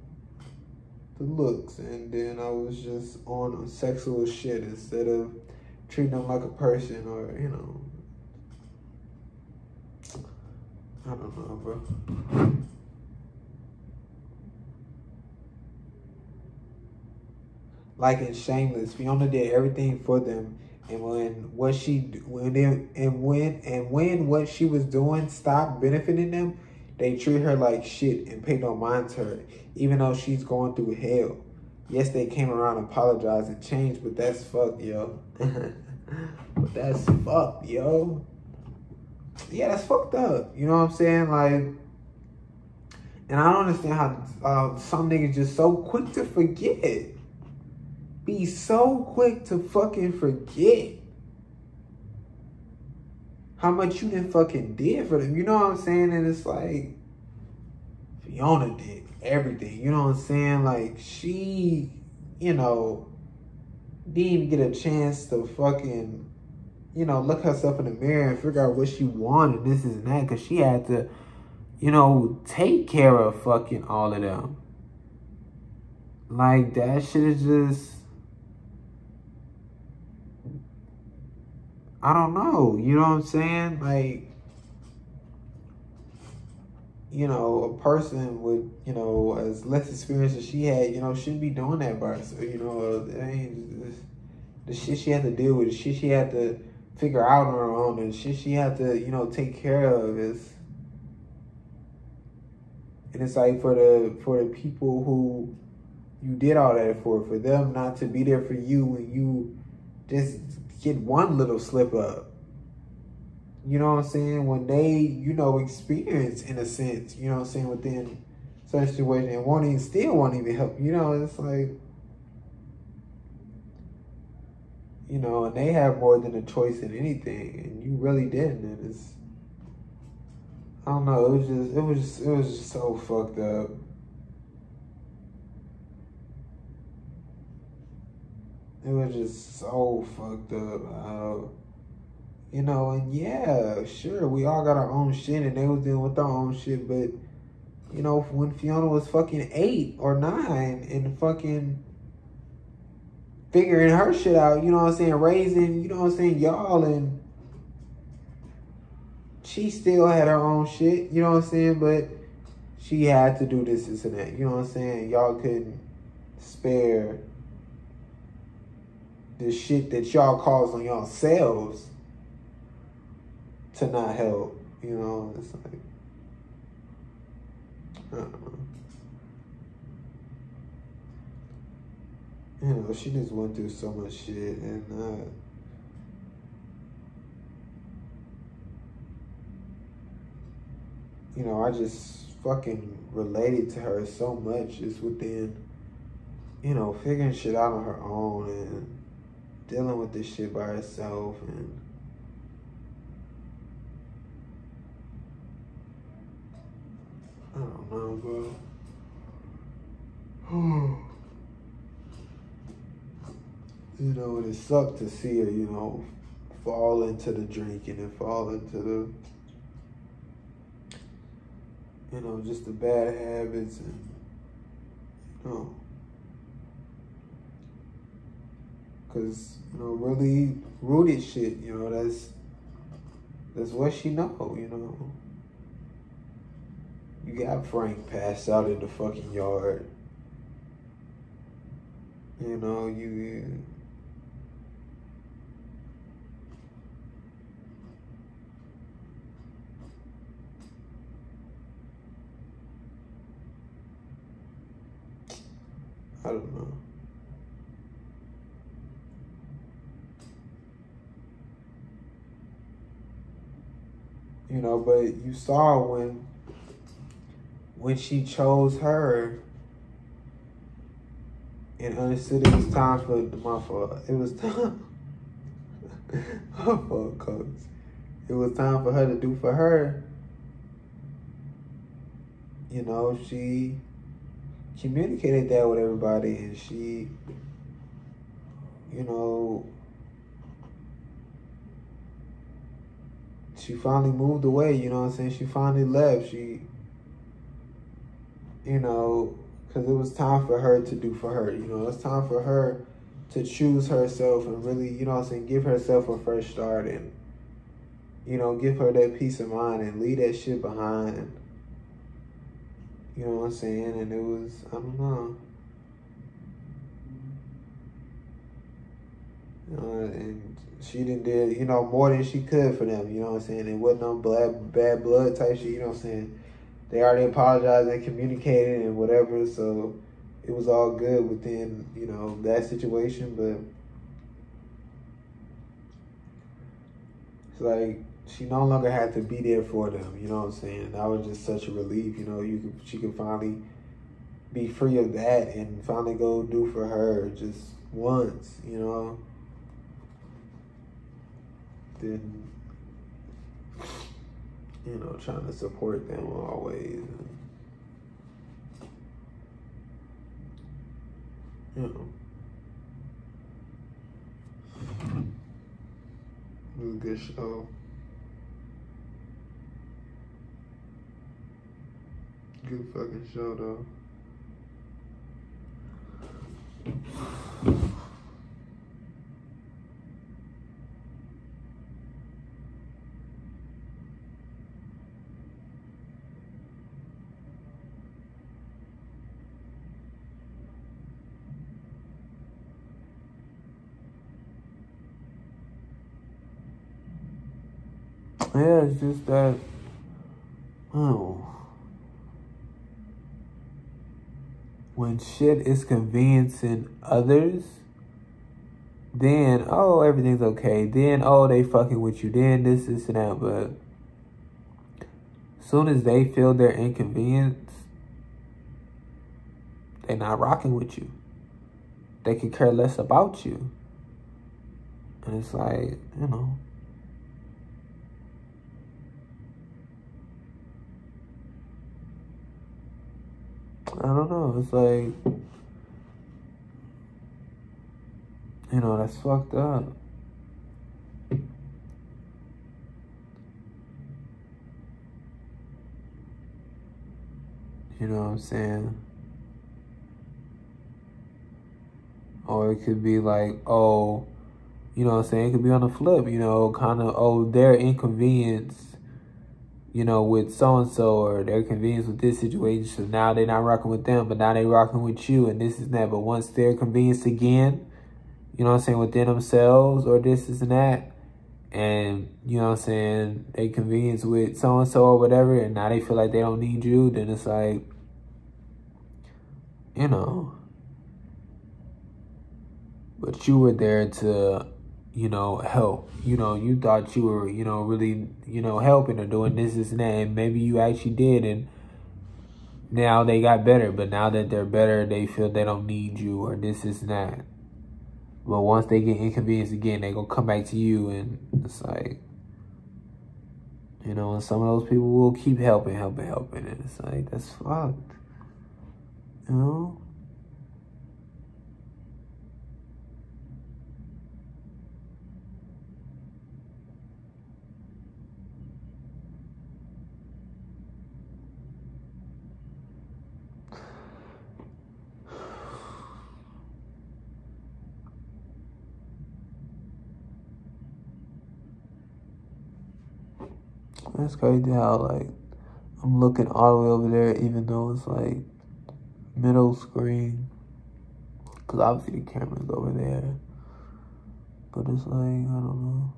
the looks. And then I was just on sexual shit instead of treating them like a person or, you know, I don't know, bro. Like in Shameless, Fiona did everything for them, and when what she when they, and when and when what she was doing stopped benefiting them, they treat her like shit and pay no mind to her, even though she's going through hell. Yes, they came around, apologized, and changed, but that's fucked, yo. but that's fucked, yo yeah, that's fucked up. You know what I'm saying? Like, and I don't understand how uh, some niggas just so quick to forget. Be so quick to fucking forget how much you didn't fucking did for them. You know what I'm saying? And it's like, Fiona did everything. You know what I'm saying? Like, she, you know, didn't get a chance to fucking you know, look herself in the mirror and figure out what she wanted, this is that, because she had to, you know, take care of fucking all of them. Like, that shit is just, I don't know, you know what I'm saying? Like, you know, a person with, you know, as less experience as she had, you know, shouldn't be doing that by herself. You know, I mean, the shit she had to deal with, the shit she had to figure out on her own and shit she had to, you know, take care of is and it's like for the for the people who you did all that for, for them not to be there for you when you just get one little slip up. You know what I'm saying? When they, you know, experience in a sense, you know what I'm saying, within such situation and won't even still won't even help. You know, it's like you know, and they have more than a choice in anything, and you really didn't. And it's, I don't know. It was just, it was, just, it was just so fucked up. It was just so fucked up. How, you know, and yeah, sure, we all got our own shit, and they was dealing with their own shit, but you know, when Fiona was fucking eight or nine, and fucking figuring her shit out, you know what I'm saying, raising, you know what I'm saying, y'all and she still had her own shit, you know what I'm saying, but she had to do this, this and that, you know what I'm saying? Y'all couldn't spare the shit that y'all cause on y'all selves to not help, you know, it's like, I don't know. you know, she just went through so much shit and uh you know, I just fucking related to her so much just within, you know, figuring shit out on her own and dealing with this shit by herself and I don't know, bro. You know, it sucked to see her, you know, fall into the drinking and fall into the you know, just the bad habits and you know Cause you know, really rooted shit. You know, that's that's what she know. You know, you got Frank passed out in the fucking yard. You know, you. I don't know. You know, but you saw when when she chose her and understood it was time for my fault. It was time. fault, coach. It was time for her to do for her. You know, she communicated that with everybody and she, you know, she finally moved away, you know what I'm saying? She finally left. She, you know, because it was time for her to do for her. You know, it's time for her to choose herself and really, you know what I'm saying, give herself a fresh start and, you know, give her that peace of mind and leave that shit behind. You know what I'm saying? And it was, I don't know. Uh, and she didn't did, you know, more than she could for them, you know what I'm saying? It wasn't no bad, bad blood type shit, you know what I'm saying? They already apologized and communicated and whatever, so it was all good within, you know, that situation, but it's like she no longer had to be there for them, you know what I'm saying? That was just such a relief, you know, you could she could finally be free of that and finally go do for her just once, you know you know trying to support them always. And, you know. It was a good show. Good fucking show though. Yeah, it's just that, oh, when shit is conveniencing others, then, oh, everything's okay. Then, oh, they fucking with you. Then this, this, and that. But soon as they feel their inconvenience, they're not rocking with you. They can care less about you. And it's like, you know, I don't know. It's like, you know, that's fucked up. You know what I'm saying? Or it could be like, oh, you know what I'm saying? It could be on the flip, you know, kind of, oh, their inconvenience you know, with so and so or their convenience with this situation. So now they're not rocking with them, but now they're rocking with you and this is that. But once they're convinced again, you know what I'm saying, within themselves or this, is and that, and you know what I'm saying, they convenience with so and so or whatever, and now they feel like they don't need you, then it's like, you know. But you were there to you know, help. You know, you thought you were, you know, really, you know, helping or doing this, this, and that, and maybe you actually did, and now they got better. But now that they're better, they feel they don't need you or this, and that. But once they get inconvenienced again, they gonna come back to you, and it's like, you know, and some of those people will keep helping, helping, helping, and it's like that's fucked. You know. That's crazy how like I'm looking all the way over there, even though it's like middle screen. Cause obviously the camera's over there, but it's like I don't know.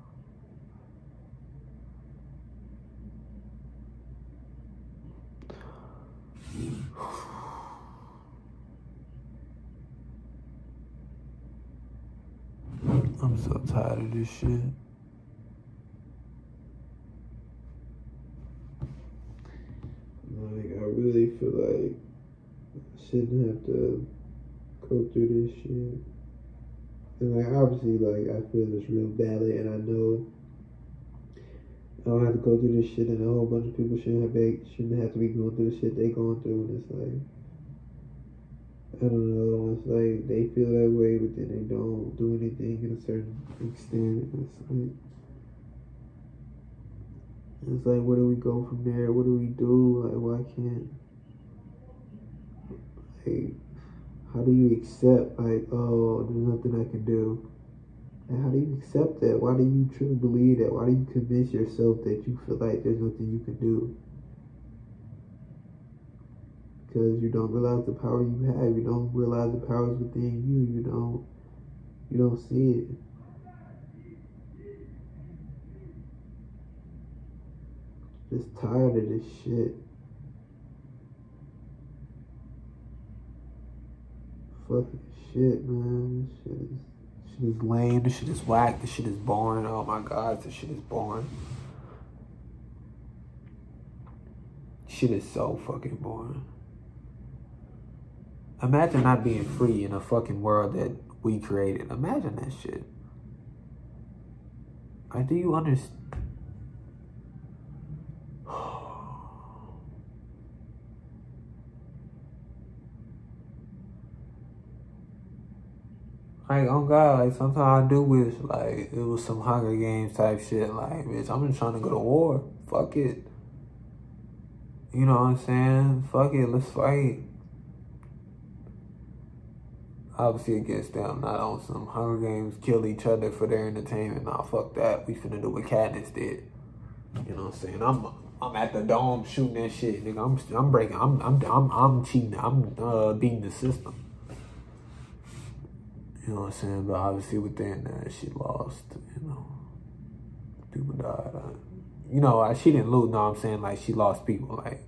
I'm so tired of this shit. Like, I really feel like I shouldn't have to go through this shit. And like, obviously, like, I feel this real badly, and I know I don't have to go through this shit, and a whole bunch of people shouldn't have, be, shouldn't have to be going through the shit they going through, and it's like, I don't know, it's like they feel that way, but then they don't do anything in a certain extent. It's like, it's like, where do we go from there? What do we do? Like, why can't, like, how do you accept, like, oh, there's nothing I can do? And how do you accept that? Why do you truly believe that? Why do you convince yourself that you feel like there's nothing you can do? Because you don't realize the power you have. You don't realize the powers within you. You don't. You don't see it. Just tired of this shit. Fucking shit, man. This shit is, this shit is lame. This shit is whack. This shit is boring. Oh my god, this shit is boring. Shit is so fucking boring. Imagine not being free in a fucking world that we created. Imagine that shit. Like, do you understand? Like, oh God, like, sometimes I do wish, like, it was some Hunger Games type shit. Like, bitch, I'm just trying to go to war. Fuck it. You know what I'm saying? Fuck it, let's fight. Obviously against them, not on some Hunger Games, kill each other for their entertainment. Nah, fuck that. We finna do what Katniss did. You know what I'm saying? I'm I'm at the dome shooting that shit, nigga. I'm I'm breaking. I'm I'm I'm I'm cheating. I'm uh, beating the system. You know what I'm saying? But obviously within that, she lost. You know, people died. Uh, you know, she didn't lose. No, I'm saying like she lost people. Like,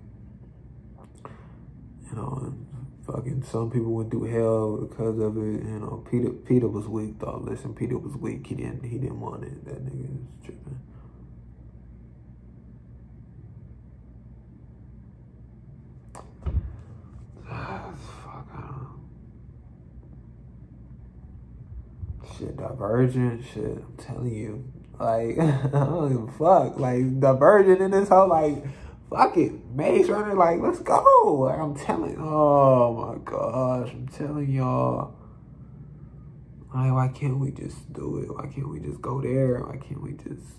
you know, fucking some people went through hell because of it. You know, Peeta Peeta was weak though. Listen, Peeta was weak. He didn't he didn't want it. That nigga was tripping. Shit, Divergent, shit, I'm telling you. Like, I don't a fuck. Like, Divergent in this whole, like, fuck it. Maze Runner, like, let's go. Like, I'm telling, oh my gosh, I'm telling y'all. Like, why can't we just do it? Why can't we just go there? Why can't we just,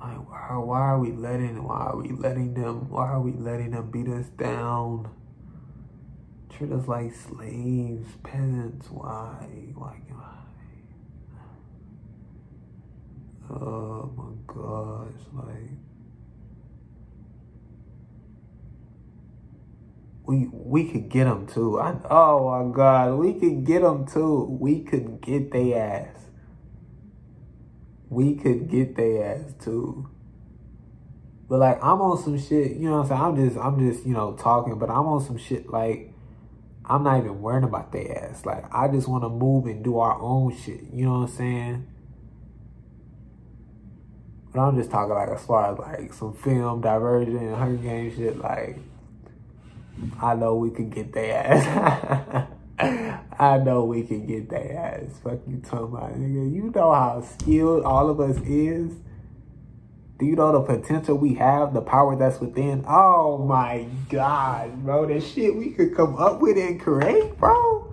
like, why, why are we letting, why are we letting them, why are we letting them beat us down? Treat us like slaves, peasants. Why? Why? Why? Oh my gosh! Like we we could get them too. I oh my god, we could get them too. We could get they ass. We could get they ass too. But like I'm on some shit, you know what I'm saying? I'm just I'm just, you know, talking, but I'm on some shit like I'm not even worrying about their ass. Like, I just want to move and do our own shit. You know what I'm saying? But I'm just talking like as far as like some film diversion and Hunger Games shit. Like, I know we could get their ass. I know we can get their ass. Fuck you talking about, nigga. You know how skilled all of us is. Do you know the potential we have, the power that's within? Oh my God, bro. The shit we could come up with and create, bro.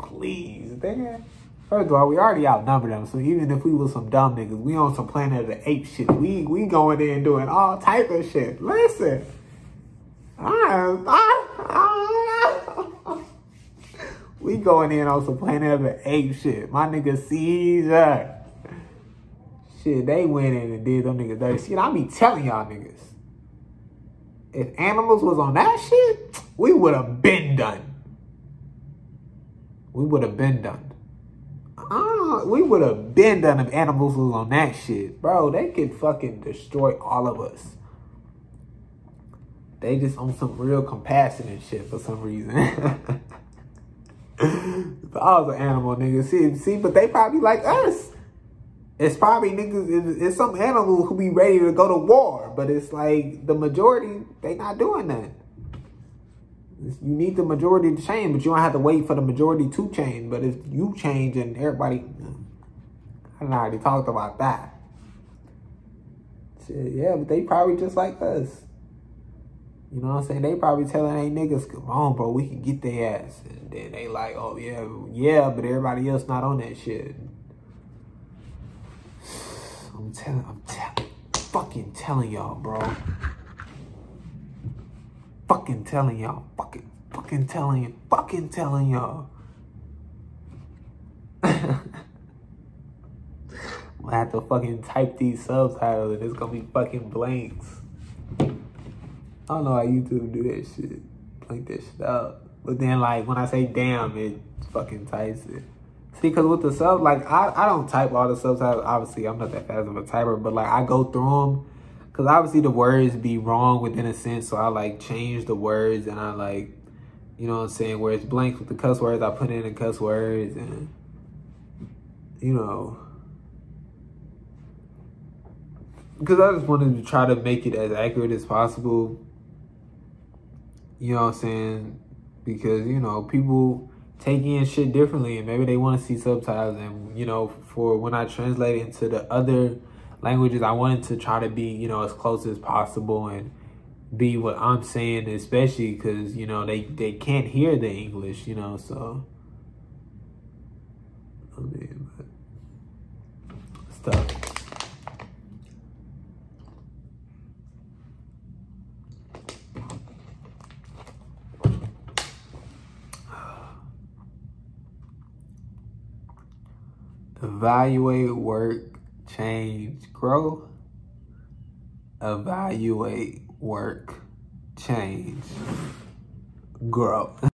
Please, man. First of all, we already outnumber them. So even if we was some dumb niggas, we on some planet of the ape shit. We we going in doing all type of shit. Listen. I, I, I, we going in on some planet of the ape shit. My nigga Caesar Shit, they went in and did them niggas dirty. Shit, I be telling y'all niggas. If animals was on that shit, we would have been done. We would have been done. Uh, we would have been done if animals was on that shit. Bro, they could fucking destroy all of us. They just on some real compassionate shit for some reason. if I was an animal, nigga, see, see, but they probably like us. It's probably niggas, it's, some animal who be ready to go to war, but it's like the majority, they not doing that. You need the majority to change, but you don't have to wait for the majority to change. But if you change and everybody, I already talked about that. Yeah, but they probably just like us. You know what I'm saying? They probably telling they niggas, come on, bro, we can get their ass. And then they like, oh, yeah, yeah, but everybody else not on that shit. I'm telling, I'm fucking telling y'all, bro. Fucking telling y'all, fucking, fucking telling you, fucking telling y'all. I have to fucking type these subtitles and it's gonna be fucking blanks. I don't know how YouTube do that shit. Blank that shit out. But then like when I say damn, it fucking types it. See, cause with the sub, like I, I don't type all the subtitles. Obviously, I'm not that fast of a typer, but like I go through them, cause obviously the words be wrong within a sense. So I like change the words and I like, you know what I'm saying. Where it's blank with the cuss words, I put in the cuss words and, you know. Because I just wanted to try to make it as accurate as possible. You know what I'm saying? Because, you know, people take in shit differently and maybe they want to see subtitles. And, you know, for when I translate into the other languages, I wanted to try to be, you know, as close as possible and be what I'm saying, especially because, you know, they, they can't hear the English, you know, so. I mean, stuff. Evaluate, work, change, grow. Evaluate, work, change, grow.